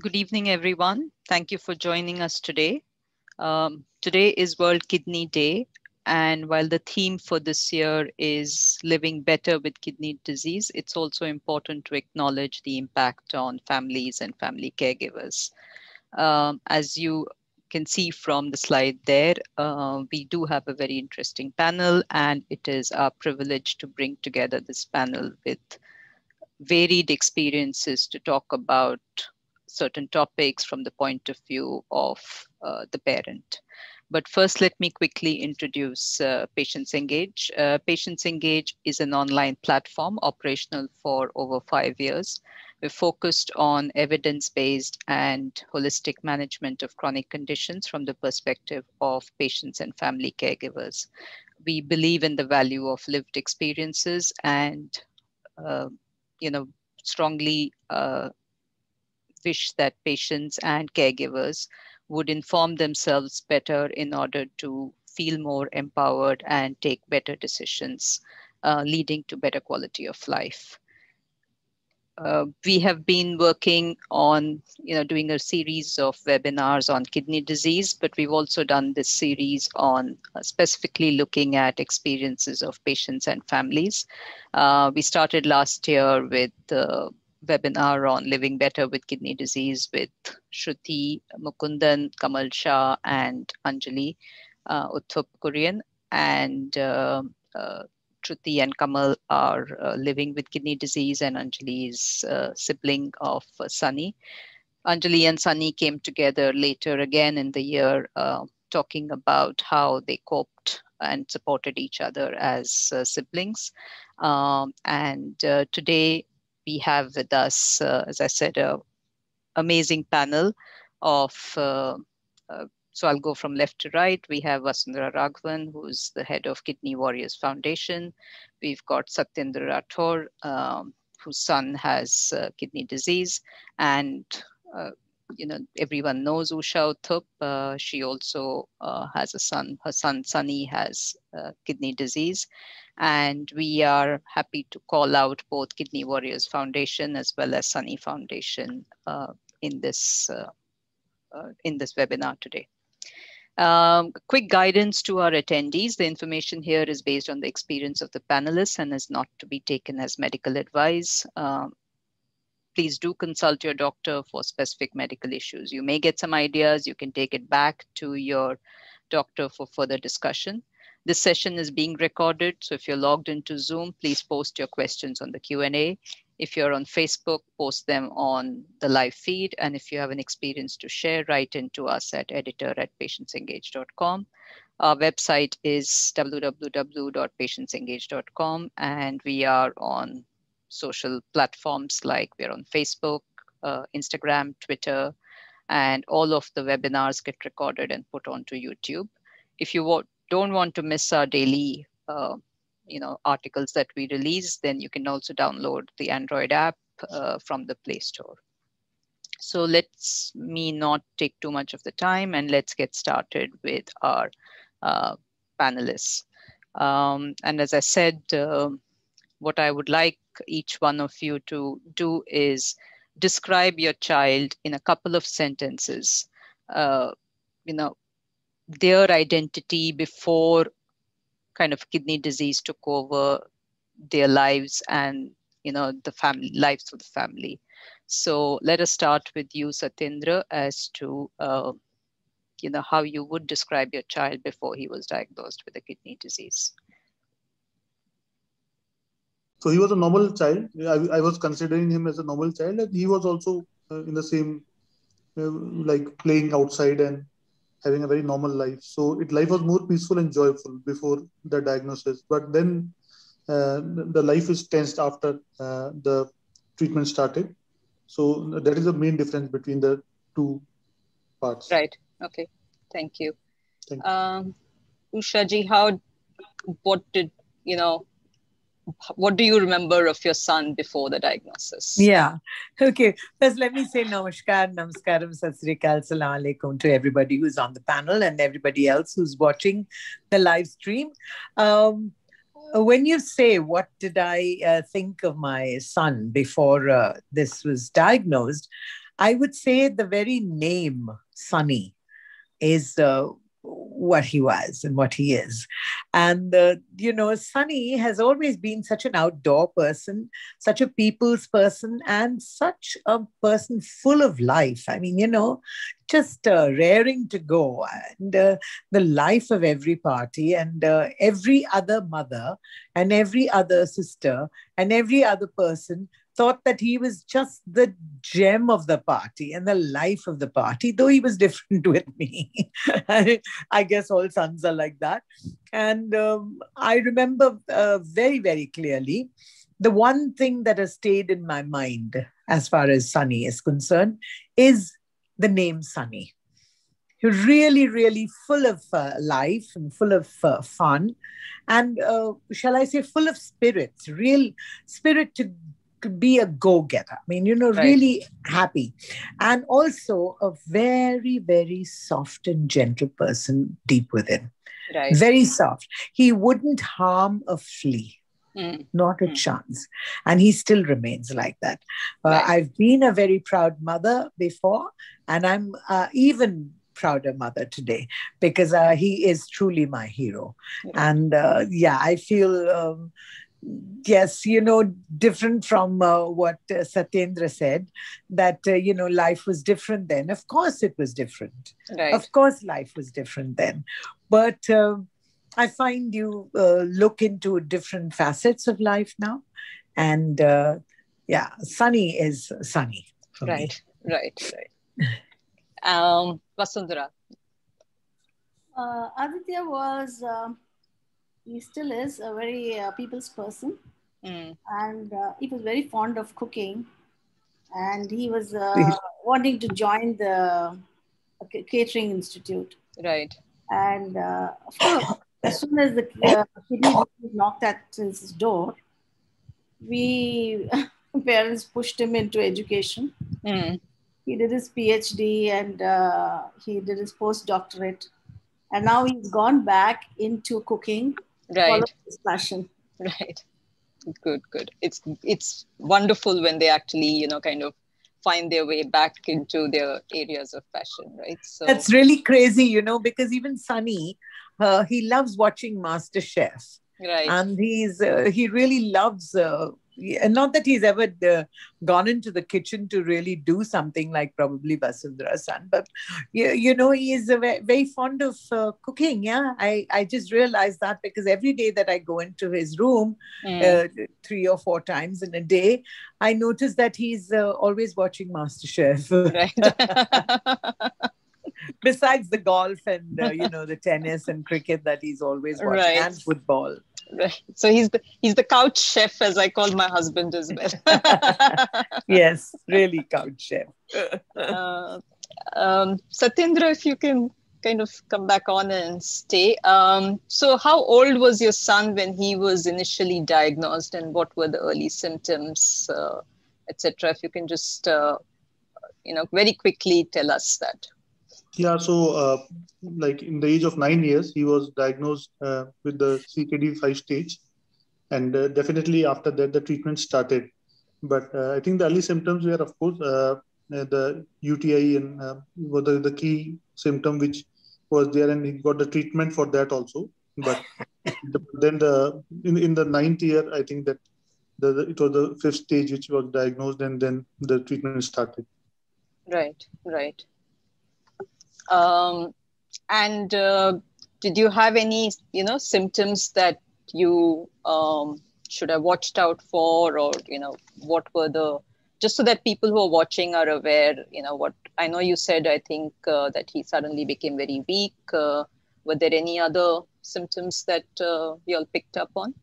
Good evening, everyone. Thank you for joining us today. Um, today is World Kidney Day, and while the theme for this year is living better with kidney disease, it's also important to acknowledge the impact on families and family caregivers. Um, as you can see from the slide there, uh, we do have a very interesting panel, and it is our privilege to bring together this panel with varied experiences to talk about certain topics from the point of view of uh, the parent. But first, let me quickly introduce uh, Patients Engage. Uh, Patients Engage is an online platform operational for over five years. Focused on evidence-based and holistic management of chronic conditions from the perspective of patients and family caregivers. We believe in the value of lived experiences and, uh, you know, strongly uh, wish that patients and caregivers would inform themselves better in order to feel more empowered and take better decisions, uh, leading to better quality of life. Uh, we have been working on, you know, doing a series of webinars on kidney disease, but we've also done this series on uh, specifically looking at experiences of patients and families. Uh, we started last year with the webinar on living better with kidney disease with Shruti Mukundan, Kamal Shah, and Anjali uh, Kurian. And uh, uh, and Kamal are uh, living with kidney disease, and Anjali is a sibling of uh, Sunny. Anjali and Sunny came together later again in the year, uh, talking about how they coped and supported each other as uh, siblings. Um, and uh, today we have with us, uh, as I said, a amazing panel of, uh, uh, so I'll go from left to right. We have Vasundhara Raghavan, who's the head of Kidney Warriors Foundation. We've got Satyendra Rathore, um, whose son has uh, kidney disease. And, uh, you know, everyone knows Usha Uthup. Uh, she also has a son. Her son, Sunny, has kidney disease. And we are happy to call out both Kidney Warriors Foundation as well as Sunny Foundation uh, in, this, uh, uh, in this webinar today. Um, quick guidance to our attendees. The information here is based on the experience of the panelists and is not to be taken as medical advice. Um, please do consult your doctor for specific medical issues. You may get some ideas. You can take it back to your doctor for further discussion. This session is being recorded, so if you're logged into Zoom, please post your questions on the Q&A. If you're on Facebook, post them on the live feed. And if you have an experience to share, write into us at editor at patientsengage.com. Our website is www.patientsengage.com, and we are on social platforms like we're on Facebook, uh, Instagram, Twitter, and all of the webinars get recorded and put onto YouTube. If you don't want to miss our daily uh, you know articles that we release then you can also download the android app uh, from the play store. So let's me not take too much of the time and let's get started with our uh, panelists. Um, and as i said uh, what i would like each one of you to do is describe your child in a couple of sentences. Uh, you know their identity before kind of kidney disease took over their lives and you know the family lives of the family. So let us start with you satyendra as to uh, you know how you would describe your child before he was diagnosed with a kidney disease. So he was a normal child. I, I was considering him as a normal child and he was also uh, in the same uh, like playing outside and having a very normal life. So it life was more peaceful and joyful before the diagnosis. But then uh, the life is tensed after uh, the treatment started. So that is the main difference between the two parts. Right. Okay. Thank you. Thank you. Um, Usha ji, how, what did, you know, what do you remember of your son before the diagnosis? Yeah. Okay. First, let me say namaskar, namaskaram, satsrikal, salam alaikum to everybody who's on the panel and everybody else who's watching the live stream. Um, when you say, What did I uh, think of my son before uh, this was diagnosed? I would say the very name, Sunny, is uh, what he was and what he is. And, uh, you know, Sunny has always been such an outdoor person, such a people's person, and such a person full of life. I mean, you know, just uh, raring to go and uh, the life of every party and uh, every other mother and every other sister and every other person thought that he was just the gem of the party and the life of the party, though he was different with me. I guess all sons are like that. And um, I remember uh, very, very clearly the one thing that has stayed in my mind as far as Sunny is concerned is the name Sunny. Really, really full of uh, life and full of uh, fun, and uh, shall I say, full of spirits, real spirit to be a go-getter. I mean, you know, right. really happy. And also a very, very soft and gentle person deep within. Right. Very soft. He wouldn't harm a flea. Mm. Not a mm. chance. And he still remains like that. Uh, right. I've been a very proud mother before, and I'm uh, even prouder mother today because uh, he is truly my hero. And uh, yeah, I feel um, yes, you know, different from uh, what uh, Satyendra said, that, uh, you know, life was different then. Of course, it was different. Right. Of course, life was different then. But um, I find you uh, look into different facets of life now. And uh, yeah, Sunny is Sunny. Right, me. right, right. um, Vasundhara. Uh, Aditya was um, he still is a very uh, people's person. Mm. and uh, he was very fond of cooking. And he was uh, wanting to join the uh, catering institute. Right. And uh, of course as soon as the uh, kidney knocked at his door we parents pushed him into education. Mm. he did his phd and he did his postdoctorate. And now he's gone back into cooking right. His passion right. Good good. It's it's wonderful when they actually you know kind of find their way back into their areas of passion right? So that's really crazy you know because even sunny uh, he loves watching master chef right. And he's uh, he really loves uh, and not that he's ever uh, gone into the kitchen to really do something like probably Vasundhara's son, but you, you know, he is very, very fond of uh, cooking. Yeah, I, I just realized that because every day that I go into his room, mm. uh, three or four times in a day, I notice that he's uh, always watching MasterChef. Right. Besides the golf and uh, you know the tennis and cricket that he's always watching right. and football. Right. So he's the he's the couch chef, as I call my husband as well. yes, really couch chef. uh, um, Satyendra, if you can kind of come back on and stay. Um, so, how old was your son when he was initially diagnosed, and what were the early symptoms, uh, etc.? If you can just, uh, you know, very quickly tell us that. Yeah, so uh, like in the age of nine years, he was diagnosed uh, with the CKD five stage, and uh, definitely after that the treatment started. But uh, I think the early symptoms were, of course, uh, uh, the UTI and were the, the key symptom which was there, and he got the treatment for that also. But the, then the in, in the ninth year, I think that the, the, it was the fifth stage which was diagnosed, and then the treatment started. Right, right. Um, and uh, did you have any, you know, symptoms that you um, should have watched out for, or you know, what were the just so that people who are watching are aware, you know, what I know you said, I think uh, that he suddenly became very weak. Uh, were there any other symptoms that uh, you all picked up on?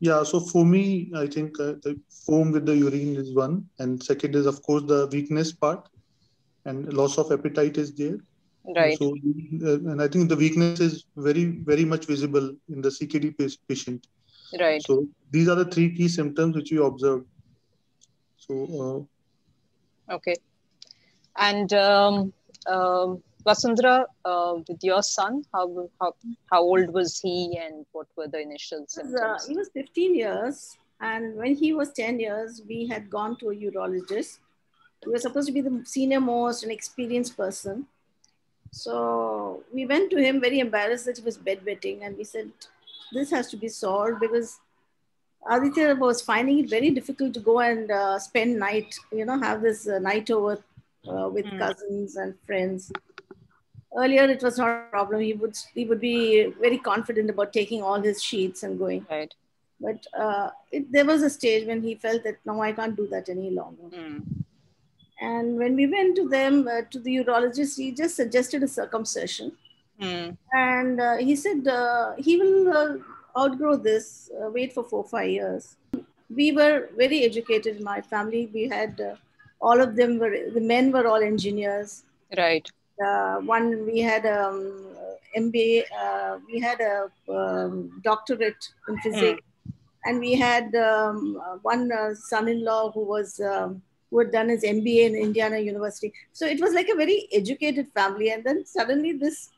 Yeah, so for me, I think uh, the foam with the urine is one, and second is of course the weakness part, and loss of appetite is there, Right. So, uh, and I think the weakness is very, very much visible in the CKD patient. Right. So these are the three key symptoms which we observed. So. Uh, okay. And um, um, Vasundhara, uh, with your son, how, how how old was he, and what were the initial symptoms? Uh, he was 15 years, and when he was 10 years, we had gone to a urologist. He was supposed to be the senior most and experienced person. So we went to him very embarrassed that he was bedwetting, and we said, "This has to be solved because Aditya was finding it very difficult to go and uh, spend night, you know, have this uh, night over uh, with mm. cousins and friends. Earlier, it was not a problem. He would he would be very confident about taking all his sheets and going. Right. But uh, it, there was a stage when he felt that no, I can't do that any longer. Mm. And when we went to them uh, to the urologist, he just suggested a circumcision. Mm. And uh, he said he will outgrow this, uh, wait for four, five years. We were very educated in my family. We had uh, all of them were, the men were all engineers. Right. Uh, one, we had um, MBA, uh, we had a um, doctorate in physics. Mm. And we had um, one uh, son-in-law who was um, who had done his MBA in Indiana University. So it was like a very educated family. And then suddenly this,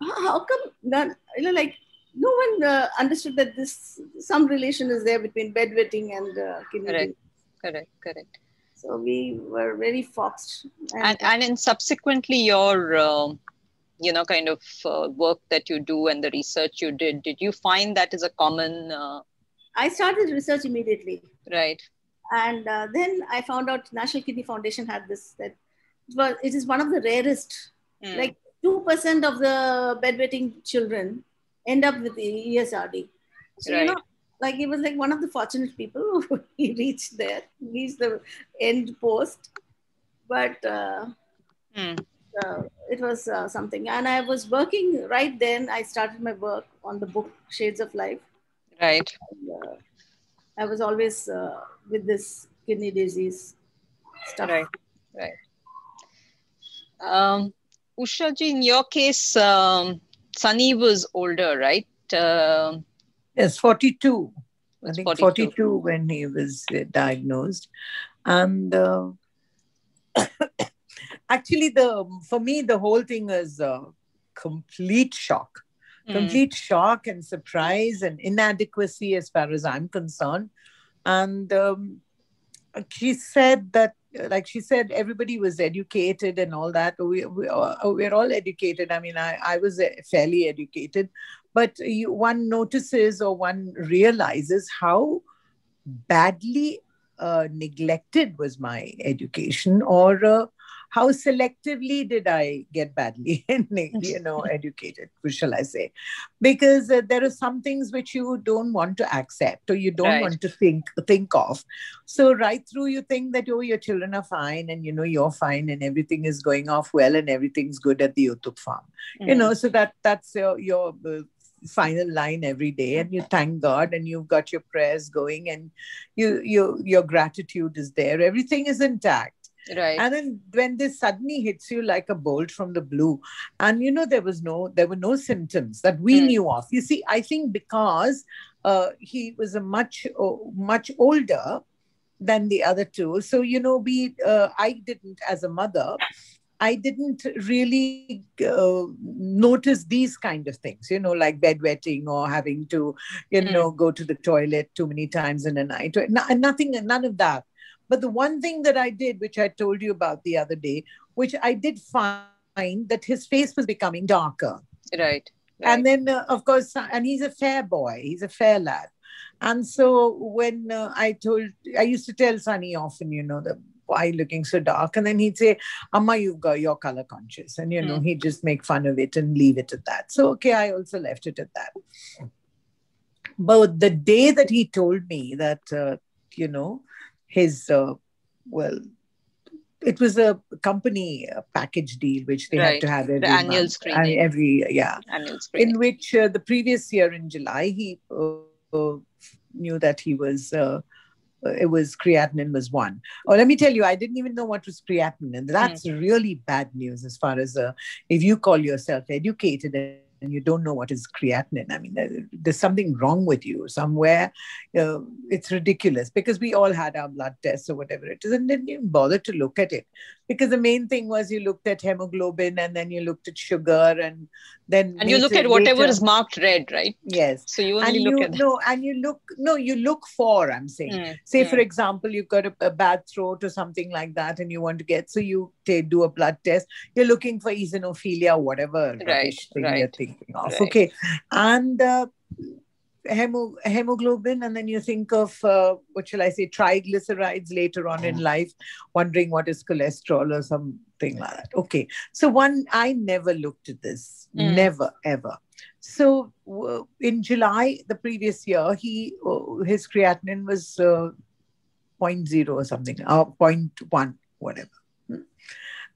how come none, you know, like no one uh, understood that this some relation is there between bedwetting and uh, kidney correct. correct correct. So we were very foxed. And and, and in subsequently your uh, you know kind of uh, work that you do and the research you did did you find that is a common uh, i started research immediately. Right and uh, then i found out national kidney foundation had this that well, it is one of the rarest mm. like 2% of the bedwetting children end up with the ESRD. So, right. you know, like he was like one of the fortunate people who he reached there, reached the end post. But uh, hmm. uh, it was uh, something. And I was working right then, I started my work on the book Shades of Life. Right. And, uh, I was always uh, with this kidney disease stuff. Right, right. Um, Usha ji, in your case, um, Sunny was older, right? Uh, yes, 42. I think 42. 42 when he was uh, diagnosed. And uh, actually, the for me, the whole thing was a complete shock. Mm. Complete shock and surprise and inadequacy as far as I'm concerned. And um, she said that like she said, everybody was educated and all that. We, we, uh, we're all educated. I mean, I, I was uh, fairly educated, but you, one notices or one realizes how badly uh, neglected was my education or uh, how selectively did I get badly, you know, educated, shall I say? Because uh, there are some things which you don't want to accept or you don't right. want to think think of. So right through, you think that oh, your children are fine and you know you're fine and everything is going off well and everything's good at the Uthup farm. Mm-hmm. You know, so that that's your your uh, final line every day and you thank god and you've got your prayers going and you you your gratitude is there everything is intact right and then when this suddenly hits you like a bolt from the blue and you know there was no there were no symptoms that we mm. knew of you see i think because uh, he was a much uh, much older than the other two so you know we uh, i didn't as a mother I didn't really uh, notice these kind of things, you know, like bedwetting or having to, you mm. know, go to the toilet too many times in a night. No, nothing, none of that. But the one thing that I did, which I told you about the other day, which I did find that his face was becoming darker. Right. right. And then, uh, of course, and he's a fair boy, he's a fair lad. And so when uh, I told, I used to tell Sunny often, you know, the why looking so dark? And then he'd say, Amma, you've got your color conscious. And, you know, mm. he'd just make fun of it and leave it at that. So, okay, I also left it at that. But the day that he told me that, uh, you know, his, uh, well, it was a company a package deal which they right. had to have every the annual month, screening. every yeah annual screening. in which uh, the previous year in july he uh, uh knew that he was uh, uh, it was creatinine was one. Oh, let me tell you, I didn't even know what was creatinine. And that's mm. really bad news as far as uh, if you call yourself educated and you don't know what is creatinine. I mean, there's something wrong with you somewhere. Uh, it's ridiculous because we all had our blood tests or whatever it is, and didn't even bother to look at it because the main thing was you looked at hemoglobin and then you looked at sugar and then and you look at whatever later, is marked red, right? Yes. So you only and look you, at that. no, and you look no, you look for. I'm saying, mm, say mm. for example, you've got a, a, bad throat or something like that, and you want to get so you take, do a blood test. You're looking for eosinophilia, whatever right, thing right. you're thinking of. Right. Okay, and. Uh, hemo, hemoglobin, and then you think of uh, what shall I say, triglycerides later on in mm. life, wondering what is cholesterol or something like that. Okay, so one, I never looked at this, mm. never ever. So uh, in July the previous year, he uh, his creatinine was uh, 0.0 or something, or uh, 0.1, whatever. Hmm.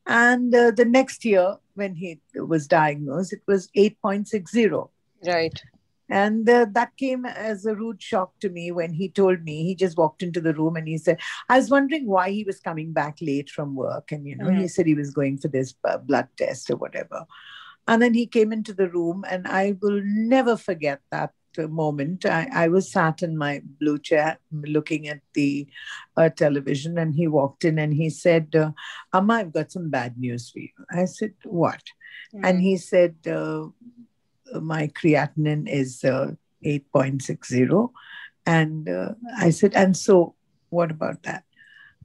And uh, the next year, when he was diagnosed, it was 8.60. Right. And uh, that came as a rude shock to me when he told me, he just walked into the room and he said, I was wondering why he was coming back late from work. And, you know, mm-hmm. he said he was going for this uh, blood test or whatever. And then he came into the room, and I will never forget that uh, moment. I, I was sat in my blue chair looking at the uh, television, and he walked in and he said, uh, Amma, I've got some bad news for you. I said, What? Mm-hmm. And he said, uh, my creatinine is uh, 8.60. And uh, I said, and so what about that?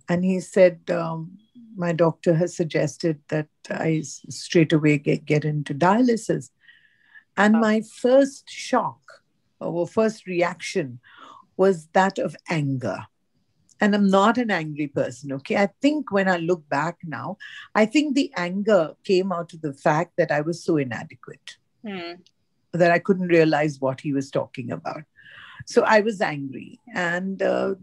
And he said, um, my doctor has suggested that I straight away get, get into dialysis. And oh. my first shock or first reaction was that of anger. And I'm not an angry person, okay? I think when I look back now, I think the anger came out of the fact that I was so inadequate. Hmm that I couldn't realize what he was talking about. So I was angry. And uh,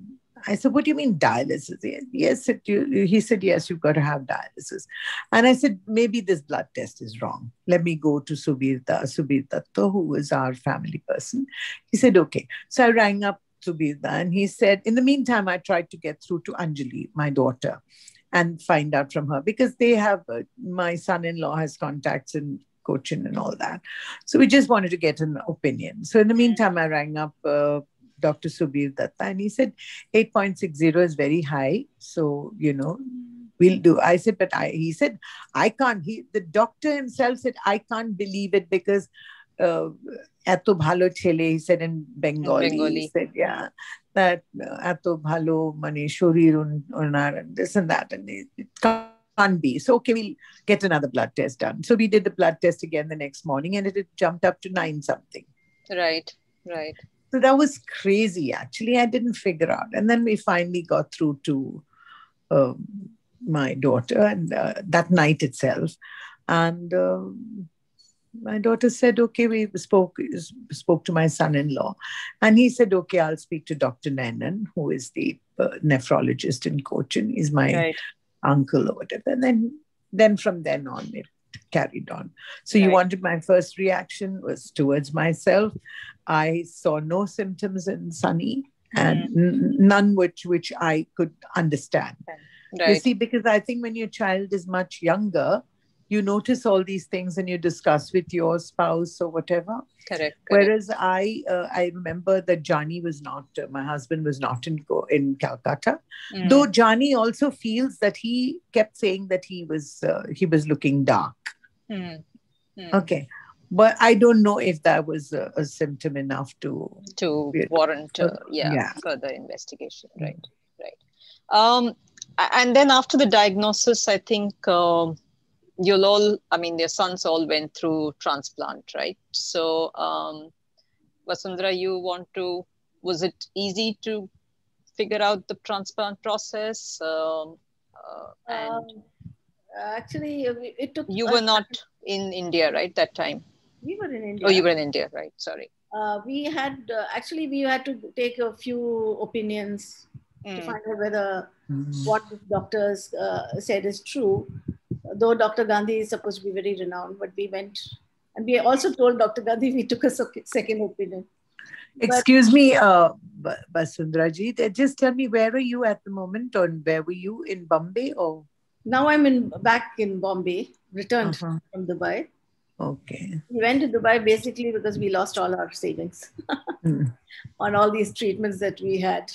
I said, What do you mean dialysis? Yes, it, you, he said, Yes, you've got to have dialysis. And I said, Maybe this blood test is wrong. Let me go to Subir Datta, who is our family person. He said, Okay. So I rang up Subirta and he said, In the meantime, I tried to get through to Anjali, my daughter, and find out from her because they have, uh, my son in law has contacts in Cochin and all that. So we just wanted to get an opinion. So in the meantime, I rang up uh, Dr. Subir Datta and he said 8.60 is very high. So, you know, we'll do. I said, but I, he said, I can't. He, the doctor himself said, I can't believe it because uh, এত ভালো ছেলে he said in Bengali, Bengali. he said yeah that এত ভালো মানে শরীর ওনার this and that and it, it can't be. So, okay, we'll get another blood test done. So we did the blood test again the next morning and it had jumped up to nine something. Right, right. So that was crazy, actually. I didn't figure out. And then we finally got through to um, my daughter and uh, that night itself. And uh, my daughter said, okay, we spoke, spoke to my son-in-law. And he said, okay, I'll speak to Dr. Nanan, who is the uh, nephrologist in Cochin. He's my right uncle or whatever. And then then from then on it carried on. So right. you wanted my first reaction was towards myself. I saw no symptoms in Sunny and mm. none which which I could understand. Right. You see, because I think when your child is much younger, you notice all these things and you discuss with your spouse or whatever. Correct. correct. Whereas I, uh, I remember that Johnny was not, uh, my husband was not in in Calcutta. Mm. Though Johnny also feels that he kept saying that he was uh, he was looking dark. Mm. Mm. Okay, but I don't know if that was a, a symptom enough to to warrant uh, yeah, yeah, further investigation. Right, right. Um, and then after the diagnosis, I think. Um, you'll all, I mean, their sons all went through transplant, right? So, um, Vasundhara, you want to, was it easy to figure out the transplant process? Um, uh, and um, actually, uh, it took. You were not in India, right? That time. We were in India. Oh, you were in India, right? Sorry. Uh, we had uh, actually we had to take a few opinions mm. to find out whether mm. what the doctors uh, said is true though Dr. Gandhi is supposed to be very renowned, but we went and we also told Dr. Gandhi we took a second opinion. Excuse but, me, uh, Vasundhara ji, just tell me where are you at the moment, or where were you in Bombay, or now I'm in back in Bombay, returned uh-huh. from Dubai. Okay. We went to Dubai basically because we lost all our savings mm. on all these treatments that we had.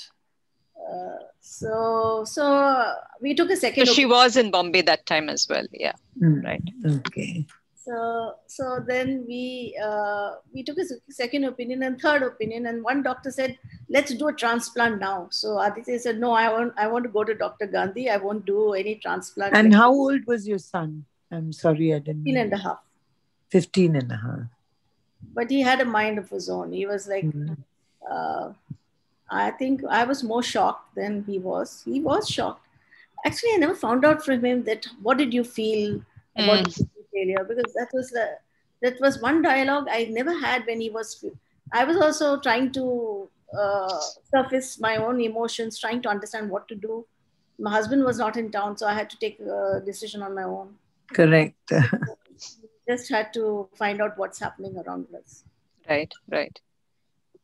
Uh, so, so we took a second. So she was in Bombay that time as well. Yeah. Mm. Right. Okay. So, so then we uh, we took a second opinion and third opinion, and one doctor said, "Let's do a transplant now." So Aditya said, "No, I want I want to go to Dr. Gandhi. I won't do any transplant." And how old was your son? I'm sorry, I didn't. 15 and a half. 15 and a half. But he had a mind of his own. He was like, mm-hmm. uh, I think I was more shocked than he was. He was shocked. Actually, I never found out from him that what did you feel about mm failure because that was the that was one dialogue I never had when he was. I was also trying to uh, surface my own emotions, trying to understand what to do. My husband was not in town, so I had to take a decision on my own. Correct. just had to find out what's happening around us. Right, right.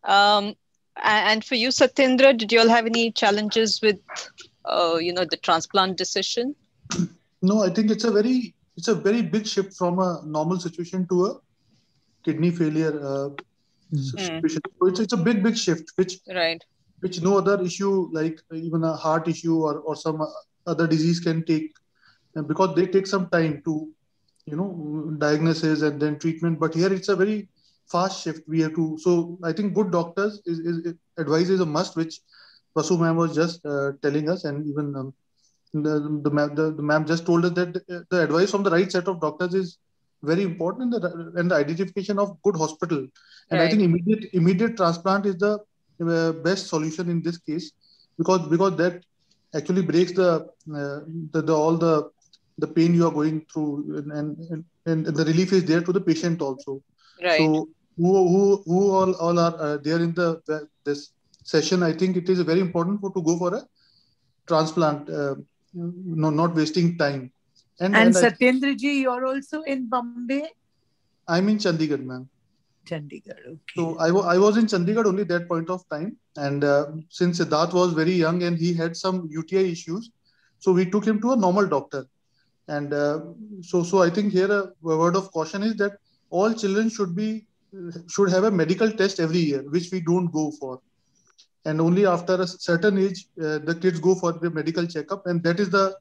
Um, and for you, Satyendra, did you all have any challenges with, uh, you know, the transplant decision? No, I think it's a very it's a very big shift from a normal situation to a kidney failure uh, mm. situation. So it's, it's a big, big shift, which right, which no other issue like even a heart issue or, or some other disease can take, because they take some time to, you know, diagnosis and then treatment. But here it's a very fast shift. We have to. So I think good doctors is, is, advice is a must, which Vasu ma'am was just uh, telling us, and even um, the, the, ma'am, the, the ma'am just told us that the advice from the right set of doctors is very important and the, and the identification of good hospital and right. i think immediate immediate transplant is the uh, best solution in this case because because that actually breaks the, uh, the, the all the the pain you are going through and, and, and the relief is there to the patient also right so who who, who all, all are uh, there in the this session i think it is very important for to go for a transplant uh, no, not wasting time. And, and, and Satyendra ji, you're also in Bombay? I'm in Chandigarh, ma'am. Chandigarh, okay. So I, I was in Chandigarh only that point of time. And uh, since Siddharth was very young and he had some UTI issues, so we took him to a normal doctor. And uh, so, so I think here a, a word of caution is that all children should be should have a medical test every year, which we don't go for. And only after a certain age uh, the kids go for the medical checkup. And that is the,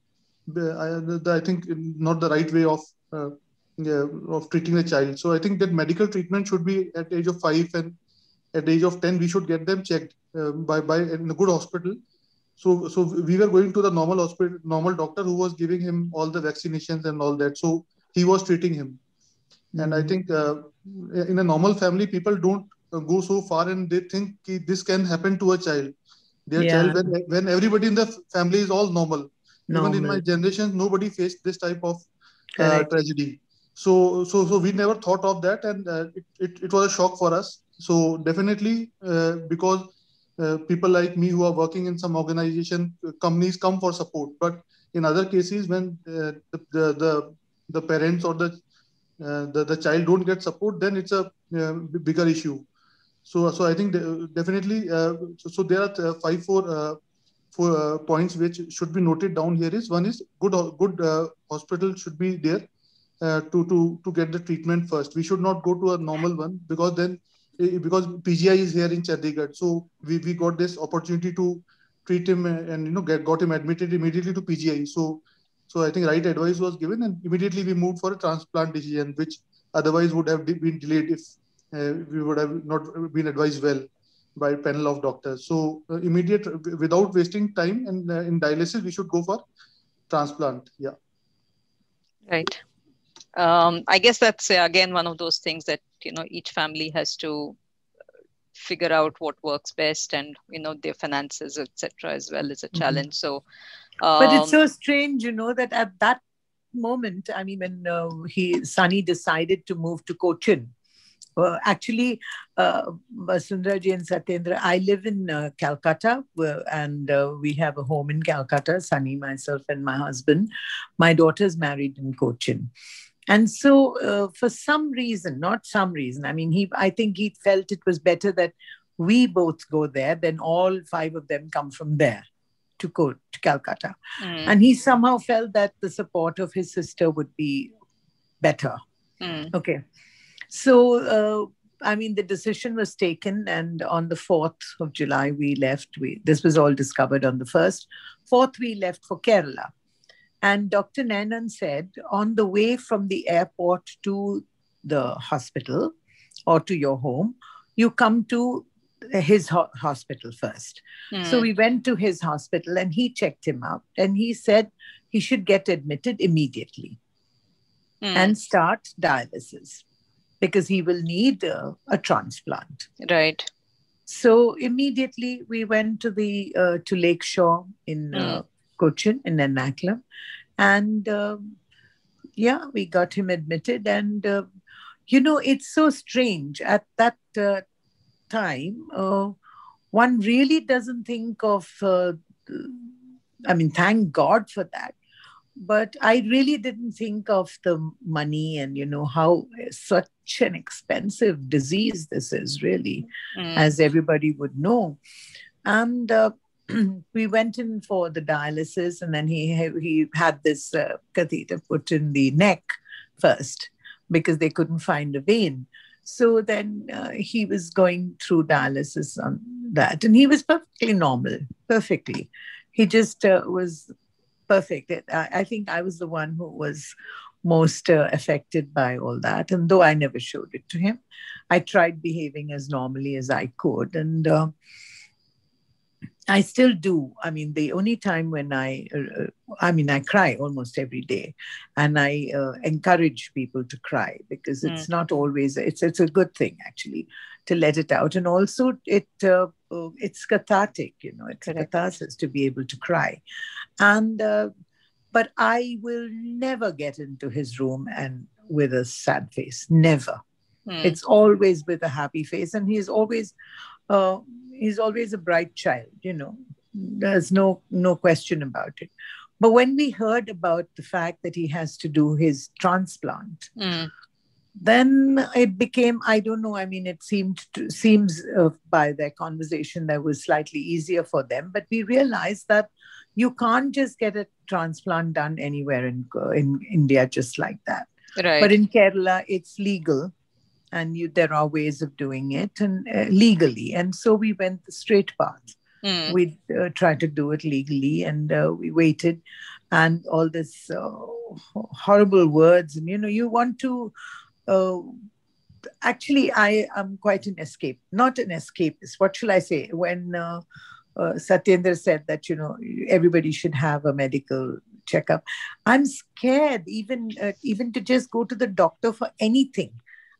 the, the i think not the right way of uh, yeah, of treating the child. So i think that medical treatment should be at age of 5 and at age of 10 we should get them checked uh, by by in a good hospital. So so we were going to the normal hospital normal doctor who was giving him all the vaccinations and all that. So he was treating him. And i think uh, in a normal family people don't go so far and they think this can happen to a child. Their yeah. child when, when everybody in the family is all normal, normal. even in my generation nobody faced this type of uh, tragedy. So so so we never thought of that and uh, it, it, it was a shock for us. So definitely uh, because uh, people like me who are working in some organization uh, companies come for support. But in other cases when uh, the, the, the the parents or the the, the child don't get support then it's a bigger issue so, so I think definitely. Uh, so, so, there are uh, five, four, uh, four uh, points which should be noted down here. Is one is good, good uh, hospital should be there uh, to to to get the treatment first. We should not go to a normal one because then eh, because PGI is here in Chandigarh, so we, we got this opportunity to treat him and you know get got him admitted immediately to PGI. So so I think right advice was given and immediately we moved for a transplant decision, which otherwise would have been delayed if uh, we would have not been advised well by a panel of doctors. So uh, immediate, without wasting time and uh, in dialysis, we should go for transplant. Yeah. Right. Um, I guess that's uh, again one of those things that you know each family has to figure out what works best, and you know their finances, etc., as well is a mm-hmm. challenge. So, um, but it's so um, strange, you know, that at that moment, I mean, when uh, he Sunny decided to move to Cochin, uh, actually, uh, Sundarji and Satyendra, I live in uh, Calcutta and uh, we have a home in Calcutta, Sunny, myself, and my husband. My daughter's married in Cochin. And so, uh, for some reason, not some reason, I mean, he, I think he felt it was better that we both go there than all five of them come from there to go to Calcutta. Mm. And he somehow felt that the support of his sister would be better Mm. Okay. So, uh, I mean, the decision was taken, and on the 4th of July, we left. We This was all discovered on the 1st. 4th, we left for Kerala. And Dr. Nanan said, on the way from the airport to the hospital or to your home, you come to his ho- hospital first. Mm. So we went to his hospital and he checked him out and he said he should get admitted immediately mm. and start dialysis because he will need uh, a transplant. Right. So immediately we went to the uh, to Lakeshore in mm. uh, Cochin in Ernakulam, and um, yeah, we got him admitted. And uh, you know, it's so strange at that uh, time. Uh, one really doesn't think of. Uh, I mean, thank God for that but I really didn't think of the money and you know how such an expensive disease this is really, mm. as everybody would know, and. We went in for the dialysis, and then he he had this uh, catheter put in the neck first because they couldn't find a vein. So then uh, he was going through dialysis on that, and he was perfectly normal, perfectly. He just uh, was perfect. I, I, think I was the one who was most uh, affected by all that. And though I never showed it to him, I tried behaving as normally as I could. And uh, I still do. I mean, the only time when I, uh, I mean, I cry almost every day, and I uh, encourage people to cry because it's mm. not always. It's it's a good thing actually to let it out, and also it uh, uh it's cathartic. You know, it's Correct. catharsis to be able to cry, and uh, but I will never get into his room and with a sad face. Never. Mm. It's always with a happy face, and he's always uh, he's always a bright child, you know. There's no no question about it. But when we heard about the fact that he has to do his transplant, mm. then it became I don't know. I mean, it seemed to, seems uh, by their conversation that was slightly easier for them. But we realized that you can't just get a transplant done anywhere in in India just like that. Right. But in Kerala, it's legal and you, there are ways of doing it and uh, legally and so we went the straight path mm. we uh, tried to do it legally and uh, we waited and all this uh, horrible words and you know you want to uh, actually i am quite an escape not an escapist what shall i say when uh, Satyendra said that you know everybody should have a medical checkup. I'm scared even uh, even to just go to the doctor for anything.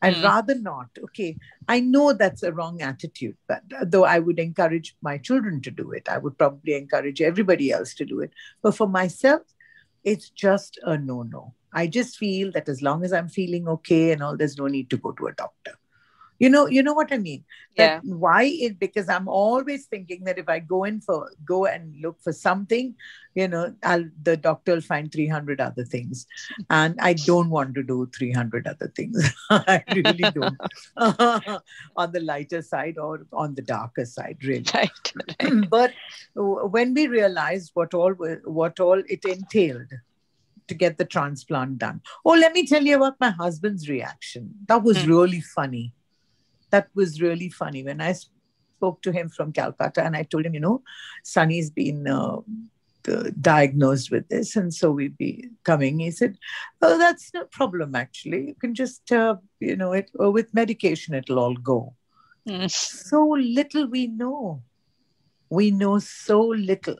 I'd mm. rather not. Okay. I know that's a wrong attitude, but though I would encourage my children to do it, I would probably encourage everybody else to do it. But for myself, it's just a no no. I just feel that as long as I'm feeling okay and all, there's no need to go to a doctor you know you know what i mean that yeah. why it because i'm always thinking that if i go in for go and look for something you know I'll, the doctor will find 300 other things and i don't want to do 300 other things i really don't on the lighter side or on the darker side really right, right. but when we realized what all what all it entailed to get the transplant done. Oh, let me tell you about my husband's reaction. That was mm. really funny that was really funny when I spoke to him from Calcutta and I told him, you know, Sunny's been uh, diagnosed with this, and so we'd be coming. He said, "Oh, that's no problem. Actually, you can just, uh, you know, it uh, with medication, it'll all go." Mm. So little we know. We know so little.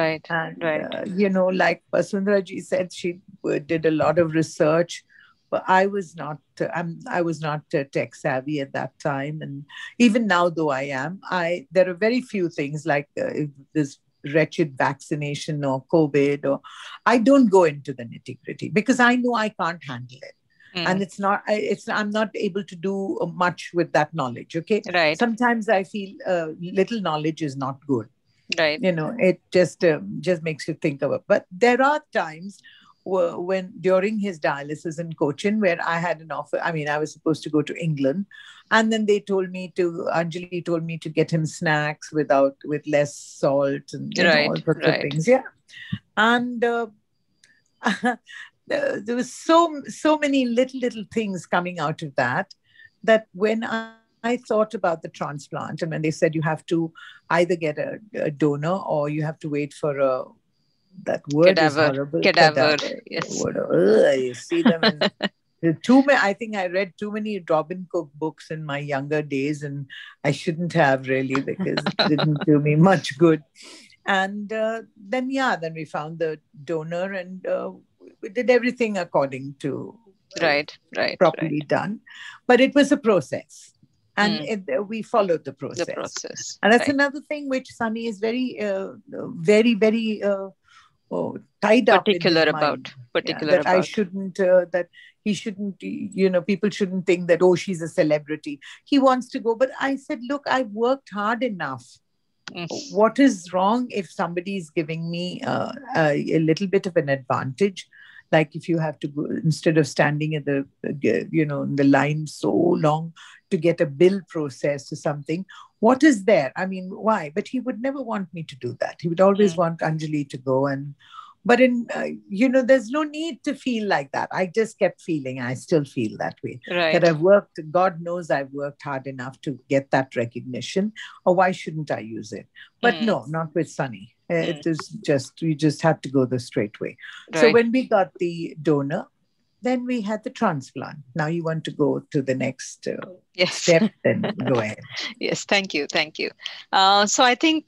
Right. And, right. Uh, you know, like Vasundhara ji said, she uh, did a lot of research but I was not. I'm. I was not uh, tech savvy at that time, and even now, though I am, I there are very few things like uh, this wretched vaccination or COVID, or I don't go into the nitty gritty because I know I can't handle it. Mm. and it's not it's i'm not able to do much with that knowledge okay right sometimes i feel uh, little knowledge is not good right you know it just um, just makes you think of it but there are times when during his dialysis in Cochin, where I had an offer. I mean, I was supposed to go to England, and then they told me to Anjali told me to get him snacks without with less salt and know, all sorts right. of things. Yeah, and uh, there was so so many little little things coming out of that that when I, I thought about the transplant and when they said you have to either get a, a donor or you have to wait for a that word cadaver. is horrible. Cadaver. cadaver. Yes. Word, ugh, you see them in too many i think i read too many robin cook books in my younger days and i shouldn't have really because it didn't do me much good and uh, then yeah then we found the donor and uh, we did everything according to uh, right right properly right. done but it was a process and mm. it, we followed the process. the process and that's right. another thing which sunny is very uh, very very uh, oh, tied particular up about particular yeah, that about. i shouldn't uh, that he shouldn't you know people shouldn't think that oh she's a celebrity he wants to go but i said look i've worked hard enough mm. what is wrong if somebody is giving me uh, a, a, little bit of an advantage like if you have to go instead of standing at the you know in the line so long to get a bill process or something what is there i mean why but he would never want me to do that he would always mm. want anjali to go and but in uh, you know there's no need to feel like that i just kept feeling i still feel that way right. that i've worked god knows i've worked hard enough to get that recognition or why shouldn't i use it but mm. no not with sunny mm. it is just we just had to go the straight way right. so when we got the donor then we had the transplant now you want to go to the next uh, yes. step then go ahead yes thank you thank you uh, so i think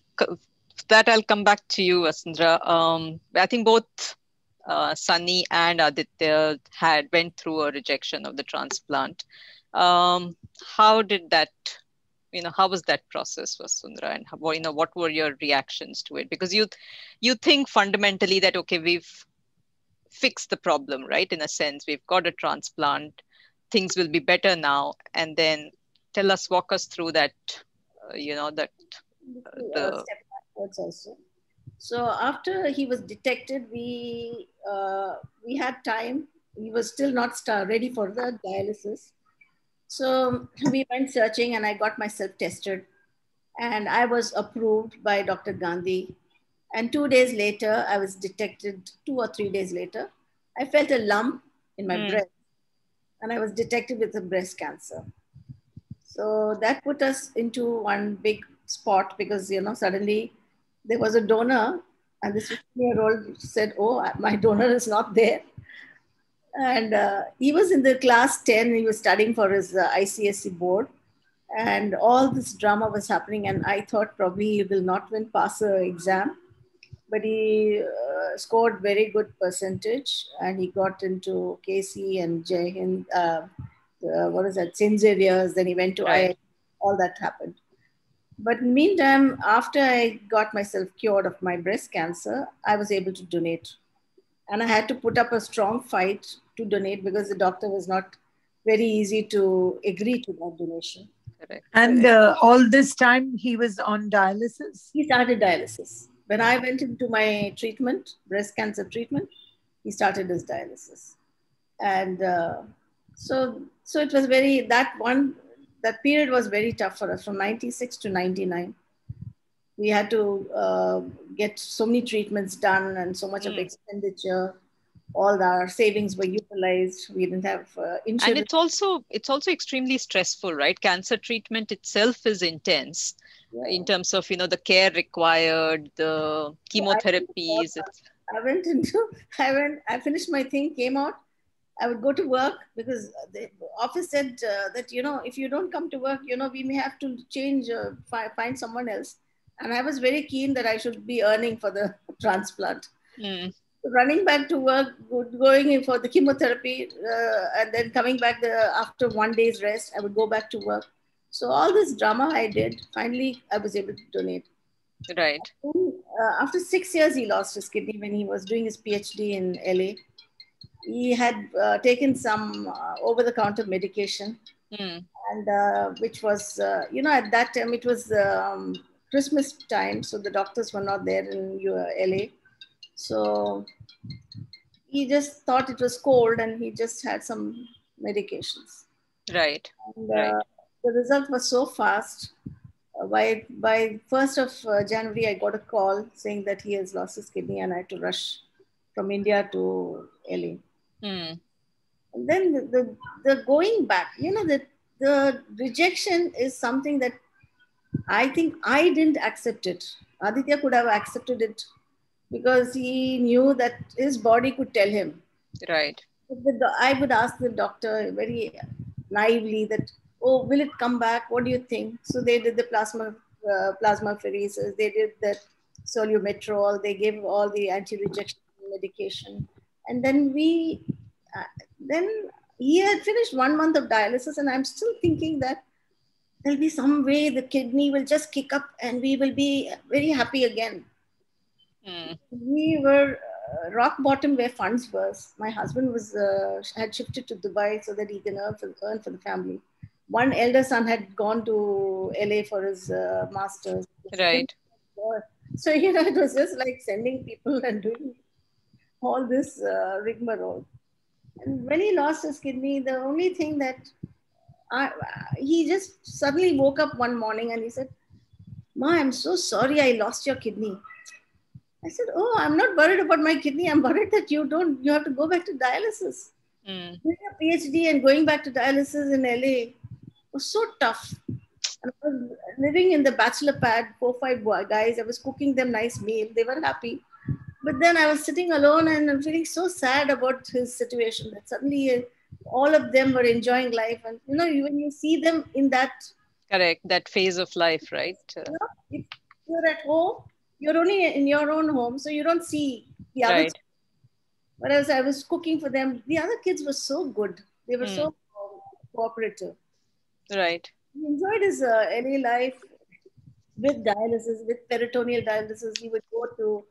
that I'll come back to you, Vasundhara. Um, I think both uh, Sunny and Aditya had went through a rejection of the transplant. Um, how did that, you know, how was that process, Vasundhara, and how, you know, what were your reactions to it? Because you, you think fundamentally that okay, we've fixed the problem, right? In a sense, we've got a transplant, things will be better now, and then tell us, walk us through that, uh, you know, that uh, the also. So after he was detected, we uh, we had time. He was still not ready for the dialysis. So we went searching, and I got myself tested, and I was approved by Dr. Gandhi. And two days later, I was detected. Two or three days later, I felt a lump in my mm. breast, and I was detected with a breast cancer. So that put us into one big spot because you know suddenly there was a donor, and this 15 year old said, Oh, my donor is not there. And uh, he was in the class 10, he was studying for his uh, ICSE board. And all this drama was happening, and I thought probably he will not win pass the exam. But he uh, scored very good percentage, and he got into KC and Jai Hind, uh, uh, what is that, St. Xavier's, then he went to right. I, all that happened. But meantime, after I got myself cured of my breast cancer, I was able to donate. And I had to put up a strong fight to donate because the doctor was not very easy to agree to that donation. Correct. And uh, all this time he was on dialysis? He started dialysis. When I went into my treatment, breast cancer treatment, he started his dialysis. And uh, so, so it was very, that one that period was very tough for us from 96 to 99 we had to uh, get so many treatments done and so much mm. of hmm. expenditure all our savings were utilized we didn't have uh, insurance and it's also it's also extremely stressful right cancer treatment itself is intense yeah. in terms of you know the care required the chemotherapies I, I went into i went i finished my thing came out I would go to work because the office said uh, that, you know, if you don't come to work, you know, we may have to change, uh, fi- find someone else. And I was very keen that I should be earning for the transplant. Mm. Running back to work, going in for the chemotherapy, uh, and then coming back the, after one day's rest, I would go back to work. So all this drama I did, finally I was able to donate. Right. Uh, after six years, he lost his kidney when he was doing his PhD in LA he had uh, taken some uh, over-the-counter medication, mm. and uh, which was, uh, you know, at that time it was um, Christmas time, so the doctors were not there in LA. So he just thought it was cold, and he just had some medications. Right. And, right. Uh, the result was so fast. Uh, by by first of January, I got a call saying that he has lost his kidney, and I had to rush from India to LA. Mm. then the, the, the going back, you know, the, the rejection is something that I think I didn't accept it. Aditya could have accepted it because he knew that his body could tell him. Right. I would ask the doctor very naively that, oh, will it come back? What do you think? So they did the plasma uh, plasmapheresis. They did the Solu-Medrol. They gave all the anti-rejection medication, and then we, uh, then he had finished one month of dialysis, and I'm still thinking that there'll be some way the kidney will just kick up, and we will be very happy again. Mm. We were uh, rock bottom where funds was. My husband was uh, had shifted to Dubai so that he can earn for, earn for the family one elder son had gone to LA for his uh, master's. Right. So, you know, it was just like sending people and doing all this uh, rigmarole. And when he lost his kidney, the only thing that I, he just suddenly woke up one morning and he said, Ma, I'm so sorry I lost your kidney. I said, Oh, I'm not worried about my kidney. I'm worried that you don't, you have to go back to dialysis. Mm. Doing a PhD and going back to dialysis in LA was so tough. And I was living in the bachelor pad, four, five guys. I was cooking them nice meal. They were happy. But then I was sitting alone and I'm feeling so sad about his situation that suddenly uh, all of them were enjoying life. And you know, when you see them in that correct that phase of life, right? You know, if you're at home, you're only in your own home, so you don't see the other. Right. Whereas I was cooking for them, the other kids were so good. They were mm. so cooperative. Right. He enjoyed his uh, LA life with dialysis, with peritoneal dialysis. He would go to